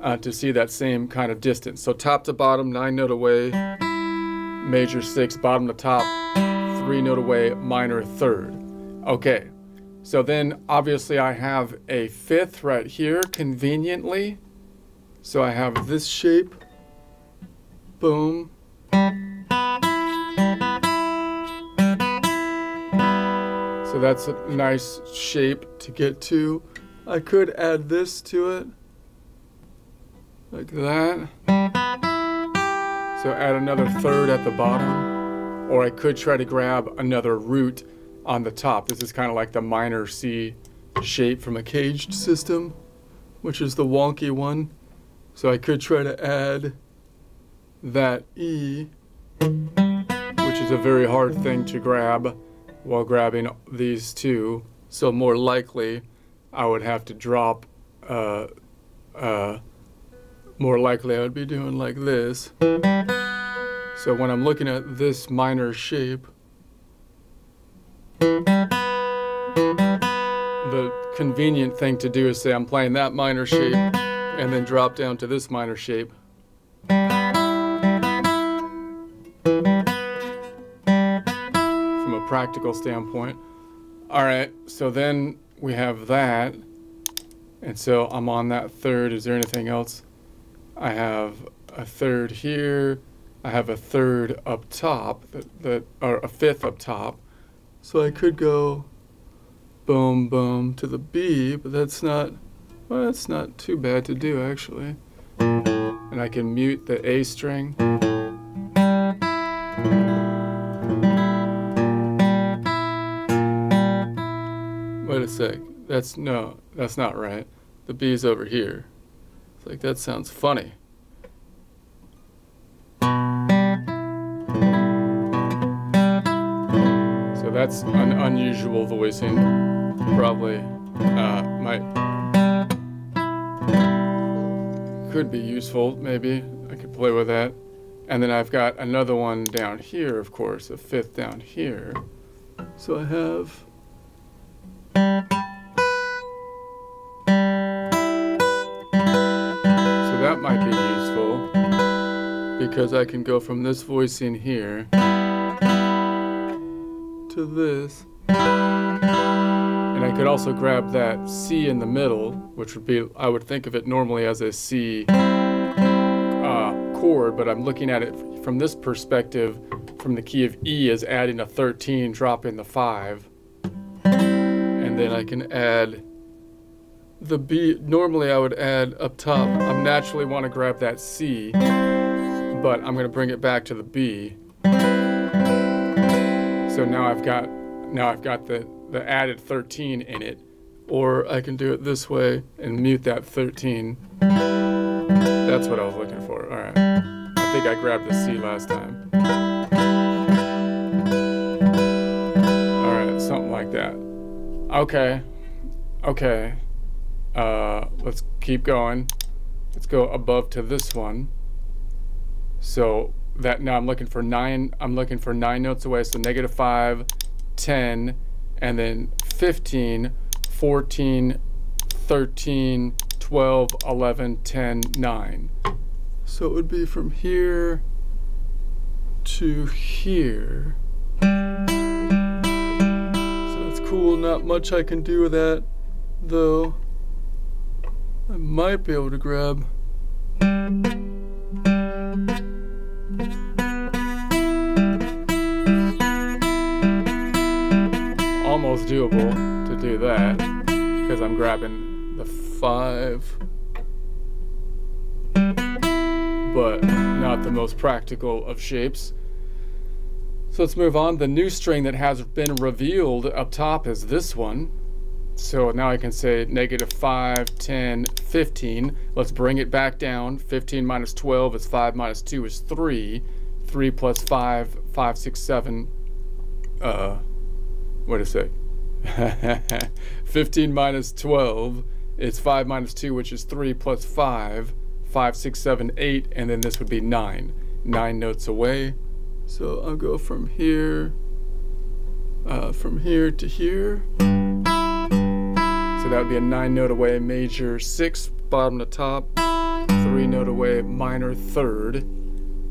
Speaker 1: uh, to see that same kind of distance. So top to bottom, nine note away, major six, bottom to top, three note away, minor third. Okay, so then obviously I have a fifth right here conveniently. So I have this shape, boom. So that's a nice shape to get to. I could add this to it, like that. So add another third at the bottom, or I could try to grab another root on the top. This is kind of like the minor C shape from a caged system, which is the wonky one. So I could try to add that E, which is a very hard thing to grab while grabbing these two. So more likely I would have to drop, uh, uh, more likely I would be doing like this. So when I'm looking at this minor shape, the convenient thing to do is say I'm playing that minor shape and then drop down to this minor shape. Practical standpoint. All right, so then we have that. And so I'm on that third. Is there anything else? I have a third here. I have a third up top, that, that or a fifth up top. So I could go boom, boom to the B, but that's not, well, that's not too bad to do actually. And I can mute the A string. Wait a sec, that's, no, that's not right. The B's over here. It's like, that sounds funny. So that's an unusual voicing. Probably uh, might could be useful. Maybe I could play with that. And then I've got another one down here, of course, a fifth down here. So I have. Because I can go from this voicing here to this. And I could also grab that C in the middle, which would be, I would think of it normally as a C uh, chord, but I'm looking at it from this perspective, from the key of E as adding a 13, dropping the 5. And then I can add the B. Normally I would add up top, I naturally want to grab that C, but I'm to bring it back to the B. So now I've got now I've got the, the added 13 in it. Or I can do it this way and mute that 13. That's what I was looking for. Alright. I think I grabbed the C last time. Alright, something like that. Okay. Okay. Uh, let's keep going. Let's go above to this one. So that now I'm looking for nine, I'm looking for nine notes away. So negative five, 10, and then 15, 14, 13, 12, 11, 10, 9. So it would be from here to here. So that's cool. Not much I can do with that, though. I might be able to grab. Almost doable to do that because I'm grabbing the five but not the most practical of shapes. So let's move on. The new string that has been revealed up top is this one. So now I can say negative 5, 10, 15. Let's bring it back down. 15 minus 12 is 5 minus 2 is 3. 3 plus 5, 5, 6, 7. Uh, wait a sec. 15 minus 12 is 5 minus 2, which is 3 plus 5, 5, 6, 7, 8, and then this would be 9. 9 notes away. So I'll go from here, uh, from here to here. So that would be a 9 note away major 6, bottom to top, 3 note away minor third.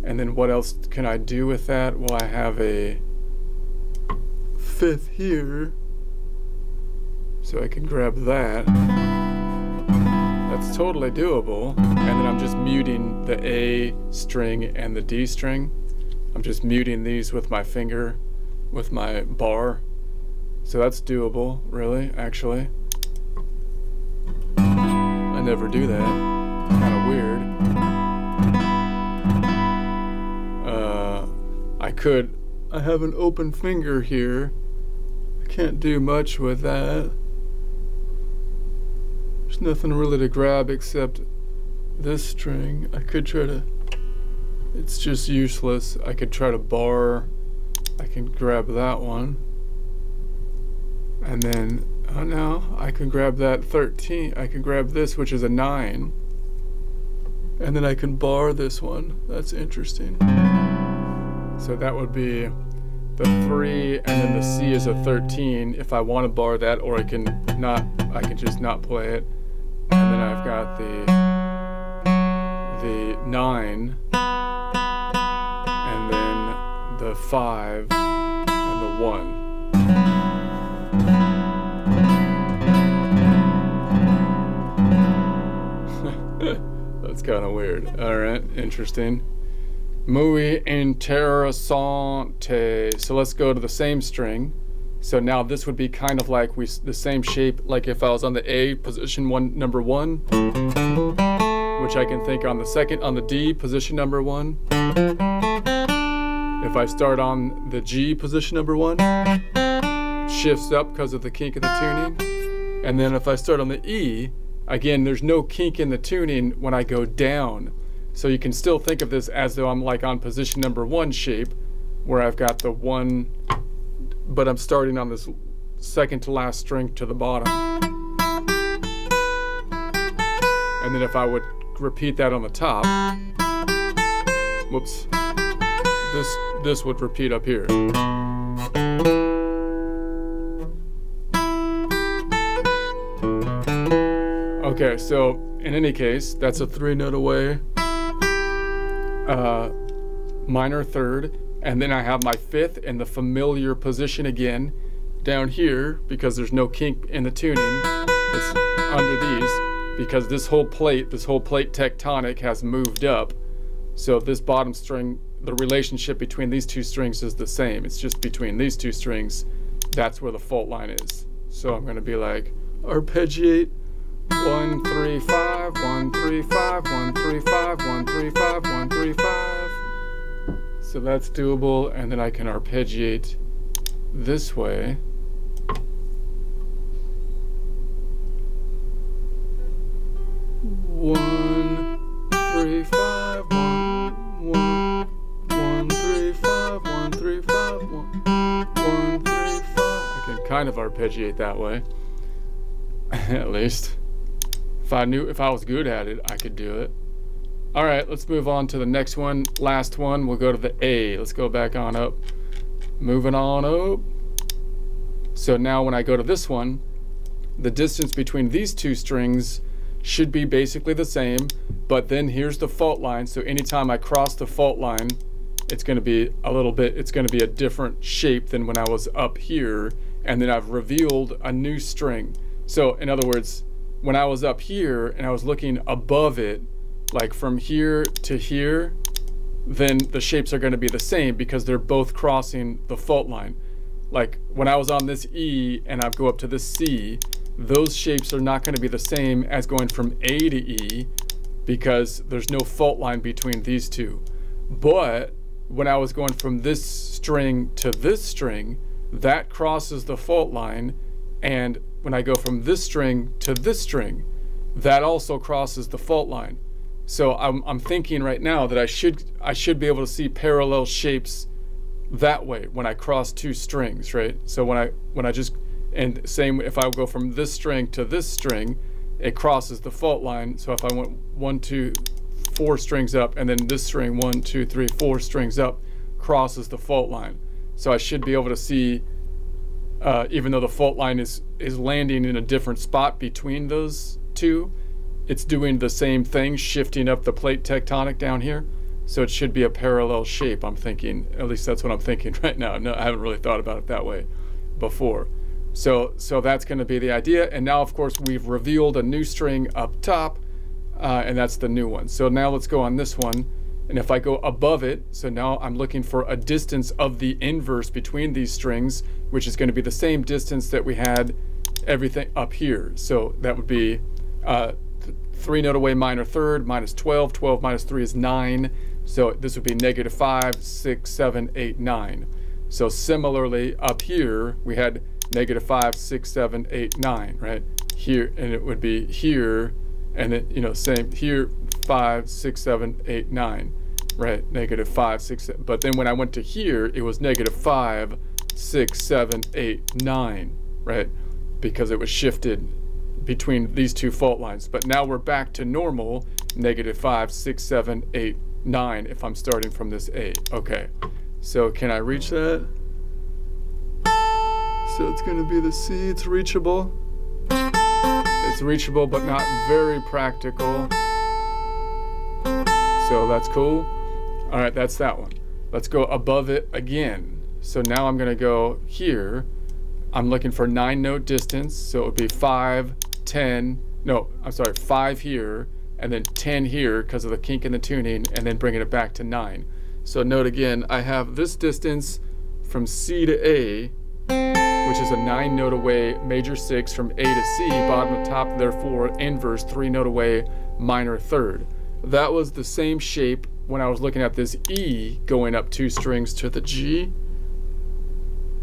Speaker 1: And then what else can I do with that? Well, I have a fifth here. So I can grab that. That's totally doable. And then I'm just muting the A string and the D string. I'm just muting these with my finger, with my bar. So that's doable, really, actually. I never do that. Kind of weird. Uh, I could, I have an open finger here. I can't do much with that. There's nothing really to grab except this string. I could try to, it's just useless. I could try to bar, I can grab that one. And then, oh no, I can grab that 13. I can grab this, which is a 9. And then I can bar this one. That's interesting. So that would be the 3, and then the C is a 13 if I want to bar that, or I can not, I can just not play it and then I've got the the nine, and then the five, and the one. That's kind of weird. All right, interesting. Muy interesante. So let's go to the same string. So now this would be kind of like we the same shape like if I was on the A position one number one, which I can think on the second on the D position number one. If I start on the G position number one, shifts up because of the kink in the tuning. And then if I start on the E, again, there's no kink in the tuning when I go down. So you can still think of this as though I'm like on position number one shape, where I've got the one but I'm starting on this second to last string to the bottom. And then if I would repeat that on the top, whoops, this, this would repeat up here. Okay, so in any case, that's a three note away, uh, minor third, and then I have my fifth in the familiar position again down here because there's no kink in the tuning. It's under these because this whole plate, this whole plate tectonic has moved up. So this bottom string, the relationship between these two strings is the same. It's just between these two strings, that's where the fault line is. So I'm gonna be like, arpeggiate, one, three, five, one, three, five, one, three, five, one, three, five, one, three, five. So that's doable, and then I can arpeggiate this way. One, three, five, one, one, one, three, five, one, three, five, one, one, three, five. I can kind of arpeggiate that way, at least. If I knew, if I was good at it, I could do it. All right, let's move on to the next one. Last one, we'll go to the A. Let's go back on up. Moving on up. So now when I go to this one, the distance between these two strings should be basically the same, but then here's the fault line. So anytime I cross the fault line, it's gonna be a little bit, it's gonna be a different shape than when I was up here. And then I've revealed a new string. So in other words, when I was up here and I was looking above it, like from here to here, then the shapes are going to be the same because they're both crossing the fault line. Like when I was on this E and I go up to this C, those shapes are not going to be the same as going from A to E because there's no fault line between these two. But when I was going from this string to this string, that crosses the fault line and when I go from this string to this string, that also crosses the fault line. So I'm, I'm thinking right now that I should I should be able to see parallel shapes that way when I cross two strings, right? So when I when I just and same if I go from this string to this string, it crosses the fault line. So if I went one, two, four strings up, and then this string one, two, three, four strings up, crosses the fault line. So I should be able to see, uh, even though the fault line is is landing in a different spot between those two, it's doing the same thing, shifting up the plate tectonic down here. So it should be a parallel shape, I'm thinking. At least that's what I'm thinking right now. No, I haven't really thought about it that way before. So, so that's going to be the idea. And now, of course, we've revealed a new string up top, uh, and that's the new one. So now let's go on this one. And if I go above it, so now I'm looking for a distance of the inverse between these strings, which is going to be the same distance that we had everything up here. So that would be uh, three note away minor third minus 12. 12 minus 3 is 9. So this would be negative 5, 6, 7, 8, 9. So similarly, up here, we had negative 5, 6, 7, 8, 9, right? Here, and it would be here, and it, you know, same here, 5, 6, 7, 8, 9, right? Negative 5, 6, 7. But then when I went to here, it was negative 5, 6, 7, 8, 9, right? Because it was shifted between these two fault lines. But now we're back to normal, negative 5, 6, 7, 8, 9 if I'm starting from this A. Okay, so can I reach that? So it's going to be the C, it's reachable. It's reachable but not very practical. So that's cool. All right, that's that one. Let's go above it again. So now I'm going to go here. I'm looking for nine note distance. So it would be 5, 10, no, I'm sorry, 5 here, and then 10 here because of the kink in the tuning, and then bringing it back to 9. So note again, I have this distance from C to A, which is a 9 note away major 6 from A to C, bottom to top, therefore inverse 3 note away minor third. That was the same shape when I was looking at this E going up two strings to the G.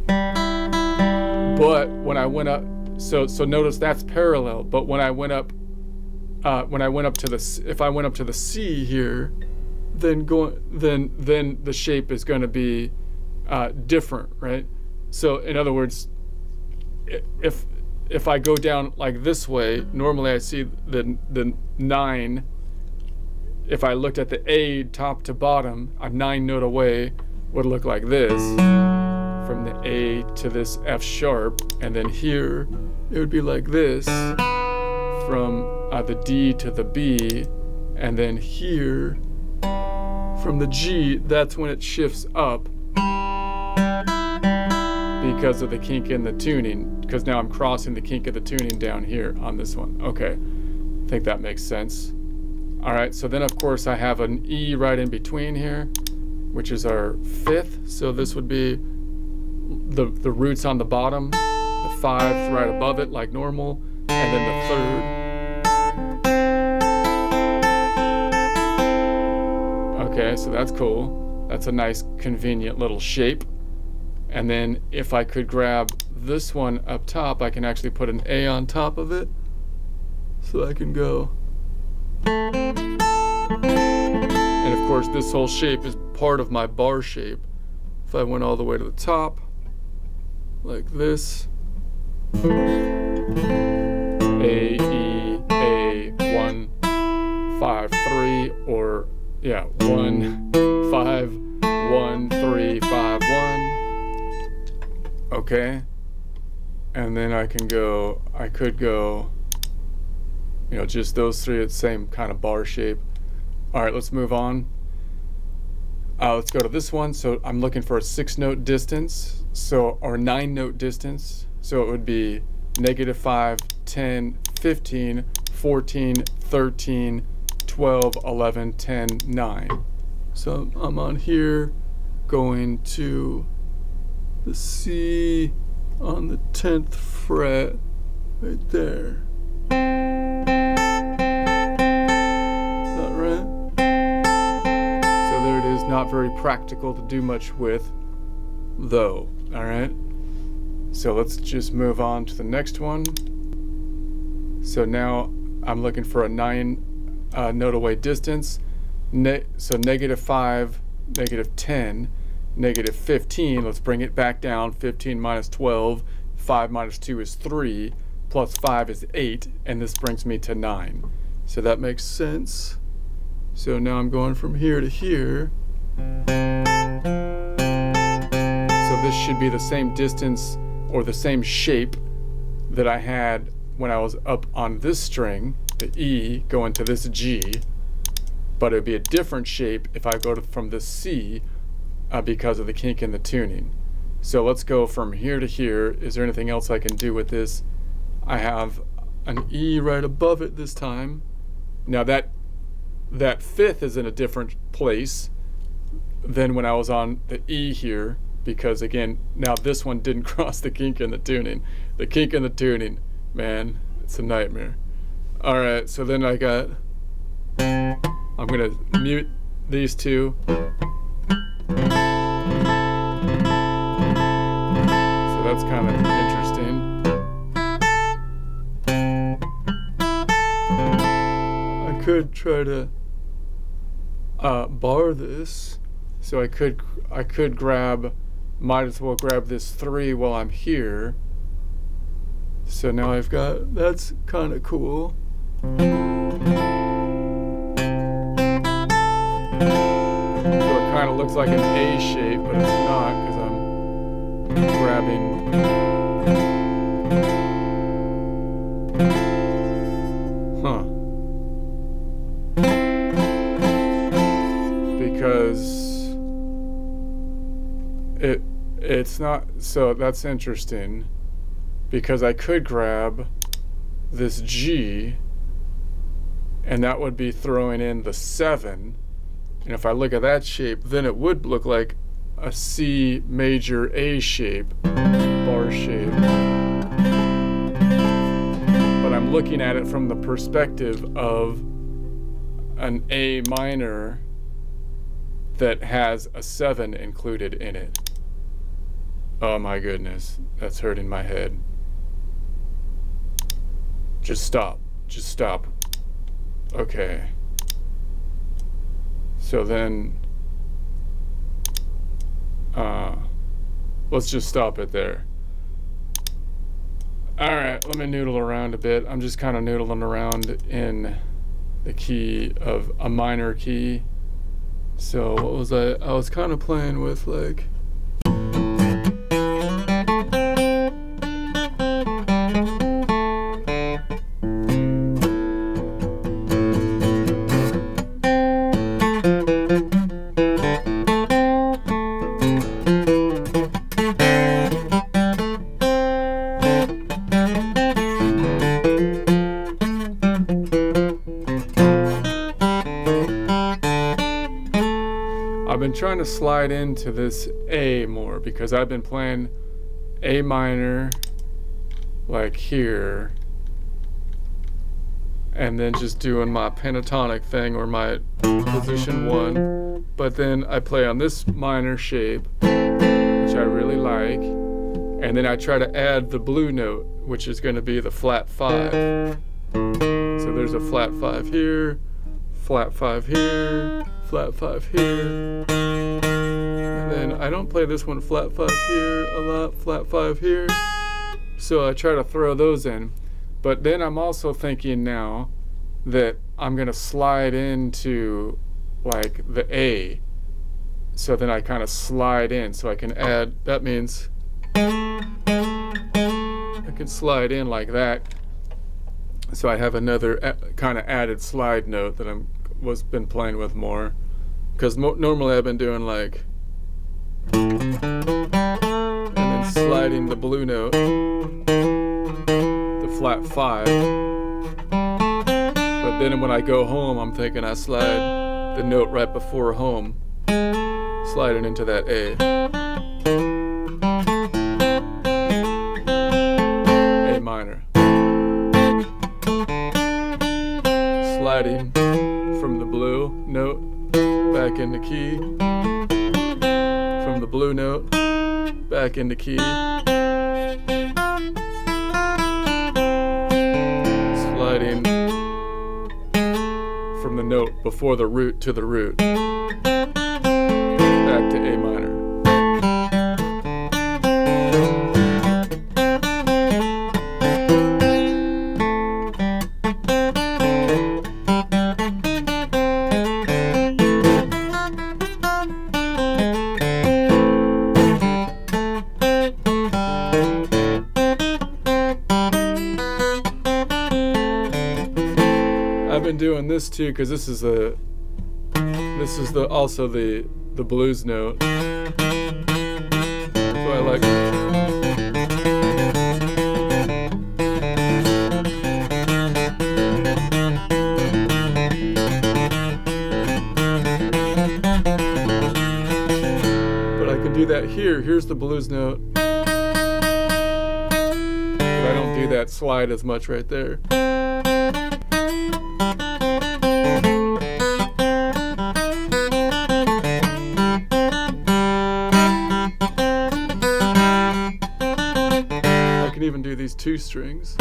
Speaker 1: But when I went up, so so notice that's parallel. But when I went up, uh, when I went up to the, if I went up to the C here, then going, then then the shape is going to be uh, different, right? So in other words, if if I go down like this way, normally I see the the nine. If I looked at the A top to bottom, a nine note away would look like this from the A to this F sharp, and then here it would be like this from uh, the D to the B, and then here from the G, that's when it shifts up because of the kink in the tuning, because now I'm crossing the kink of the tuning down here on this one. Okay, I think that makes sense. All right, so then of course I have an E right in between here, which is our fifth. So this would be the, the roots on the bottom, the five right above it like normal, and then the third. Okay, so that's cool. That's a nice convenient little shape. And then if I could grab this one up top, I can actually put an A on top of it. So I can go. And of course this whole shape is part of my bar shape. If I went all the way to the top, like this. A, E, A, 1, 5, 3, or yeah, 1, 5, 1, 3, 5, 1. Okay. And then I can go, I could go, you know, just those three at the same kind of bar shape. All right, let's move on. Uh, let's go to this one. So I'm looking for a six note distance, so our nine note distance. So it would be negative 5, 10, 15, 14, 13, 12, 11, 10, 9. So I'm on here going to the C on the 10th fret right there. Is that right? So there. It is, not very practical to do much with, though. All right. So let's just move on to the next one. So now I'm looking for a nine uh, note away distance. Ne so negative five, negative 10, negative 15. Let's bring it back down. 15 minus 12, 5 minus 2 is 3, plus 5 is 8, and this brings me to 9. So that makes sense. So now I'm going from here to here. This should be the same distance or the same shape that I had when I was up on this string, the E, going to this G, but it would be a different shape if I go to, from the C uh, because of the kink in the tuning. So let's go from here to here. Is there anything else I can do with this? I have an E right above it this time. Now that that fifth is in a different place than when I was on the E here because again, now this one didn't cross the kink in the tuning. The kink in the tuning, man, it's a nightmare. All right, so then I got, I'm gonna mute these two. So that's kind of interesting. I could try to uh, bar this. So I could I could grab might as well grab this three while I'm here. So now I've got, that's kind of cool. So it kind of looks like an A shape, but it's not because I'm grabbing. Huh. Because it it's not so that's interesting because I could grab this G and that would be throwing in the 7 and if I look at that shape then it would look like a C major A shape bar shape but I'm looking at it from the perspective of an A minor that has a 7 included in it. Oh my goodness, that's hurting my head. Just stop. Just stop. Okay. So then, uh, let's just stop it there. All right, let me noodle around a bit. I'm just kind of noodling around in the key of a minor key. So what was I? I was kind of playing with like. Trying to slide into this A more because I've been playing A minor like here and then just doing my pentatonic thing or my position one but then I play on this minor shape which I really like and then I try to add the blue note which is going to be the flat five so there's a flat five here flat five here flat five here. I don't play this one flat five here a lot, flat five here. So I try to throw those in. But then I'm also thinking now that I'm going to slide into like the A. So then I kind of slide in so I can add, that means I can slide in like that. So I have another kind of added slide note that I'm was been playing with more because normally I've been doing like and then sliding the blue note. The flat five. But then when I go home I'm thinking I slide the note right before home. Sliding into that A. A minor. Sliding from the blue note back into key from the blue note back into key. Sliding from the note before the root to the root. Back to A minor. Too because this is a this is the also the the blues note. So I like. But I can do that here. Here's the blues note. But I don't do that slide as much right there. Strings.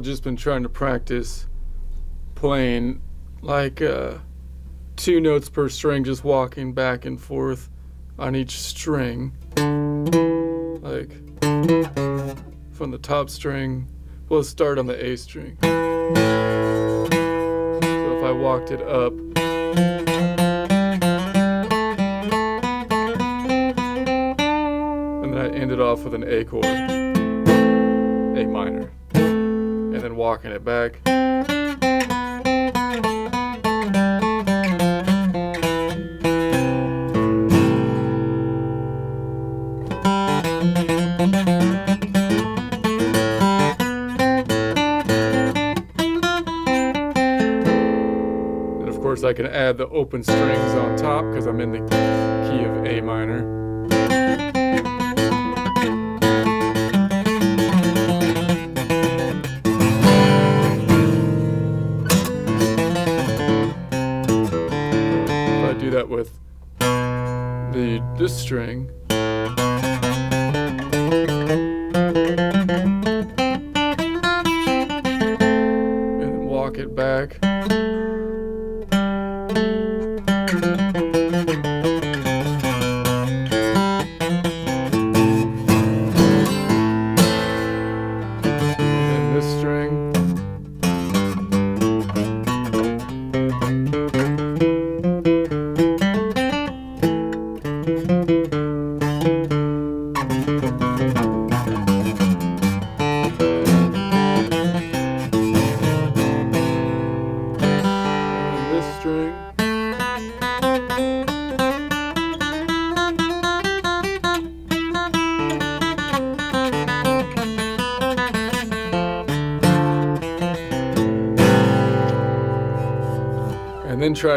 Speaker 1: Just been trying to practice playing like uh, two notes per string, just walking back and forth on each string. Like from the top string, we'll start on the A string. So if I walked it up, and then I ended off with an A chord, walking it back. And of course, I can add the open strings on top because I'm in the key of A minor.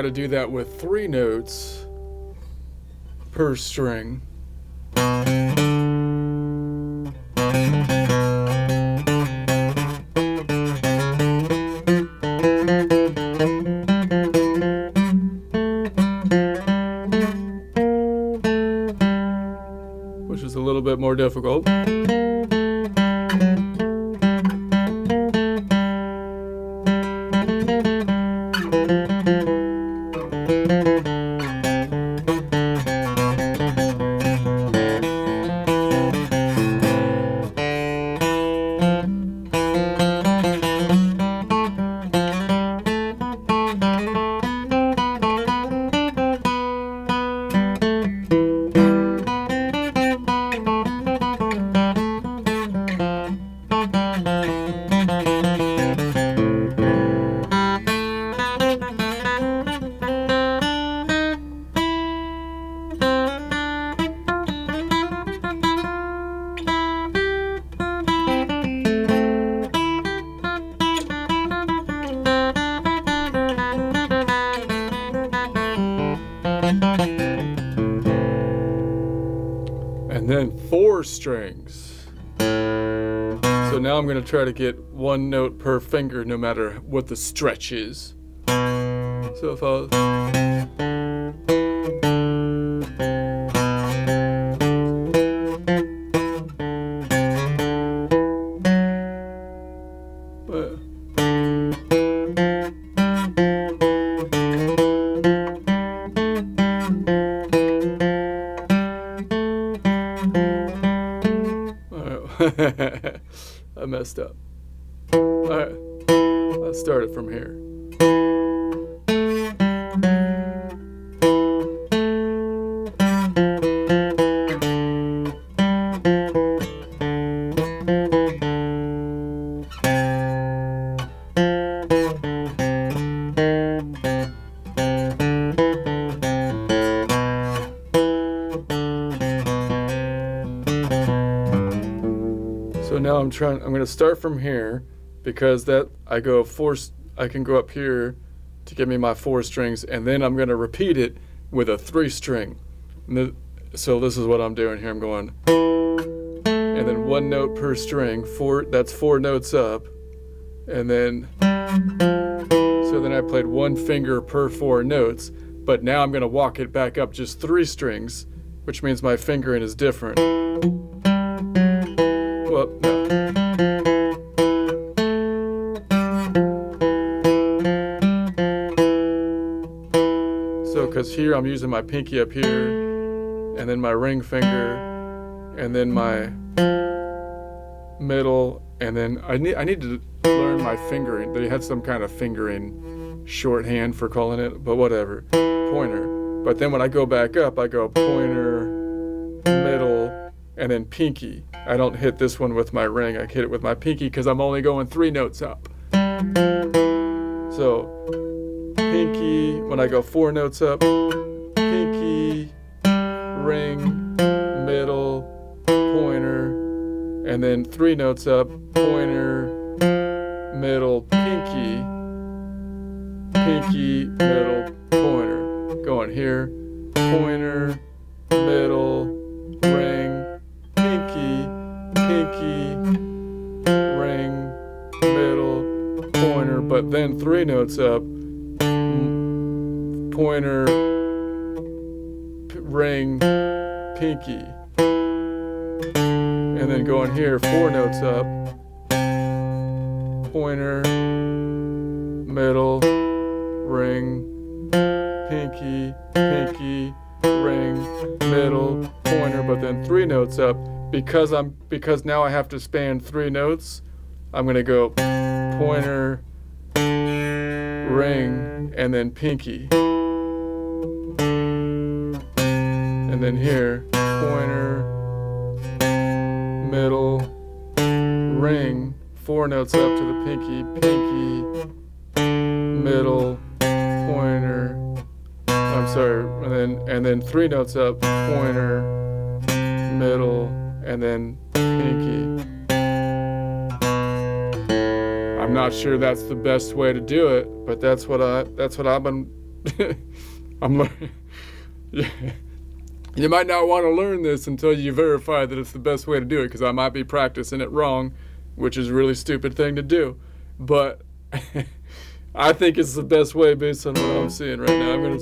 Speaker 1: To do that with three notes per string. To try to get one note per finger no matter what the stretch is. So if I messed up. Alright. Let's start it from here. I'm. Going to start from here because that I go four. I can go up here to give me my four strings, and then I'm going to repeat it with a three string. The- so this is what I'm doing here. I'm going, and then one note per string. Four. That's four notes up, and then. So then I played one finger per four notes, but now I'm going to walk it back up just three strings, which means my fingering is different. Here I'm using my pinky up here, and then my ring finger, and then my middle, and then I need I need to learn my fingering. They had some kind of fingering shorthand for calling it, but whatever, pointer. But then when I go back up, I go pointer, middle, and then pinky. I don't hit this one with my ring. I hit it with my pinky because I'm only going three notes up. So, when I go four notes up, pinky, ring, middle, pointer, and then three notes up, pointer, middle, pinky, pinky, middle, pointer. Going here, pointer, middle, ring, pinky, pinky, ring, middle, pointer, but then three notes up, pointer, ring, pinky. And then going here, four notes up, pointer, middle, ring, pinky, pinky, ring, middle, pointer, but then three notes up. Because I'm because now I have to span three notes, I'm gonna go pointer, ring, and then pinky. Then here, pointer, middle, ring, four notes up to the pinky, pinky, middle, pointer. I'm sorry, and then and then three notes up, pointer, middle, and then pinky. I'm not sure that's the best way to do it, but that's what I that's what I've been I'm learning. You might not want to learn this until you verify that it's the best way to do it because I might be practicing it wrong, which is a really stupid thing to do. But I think it's the best way based on what I'm seeing right now. I'm going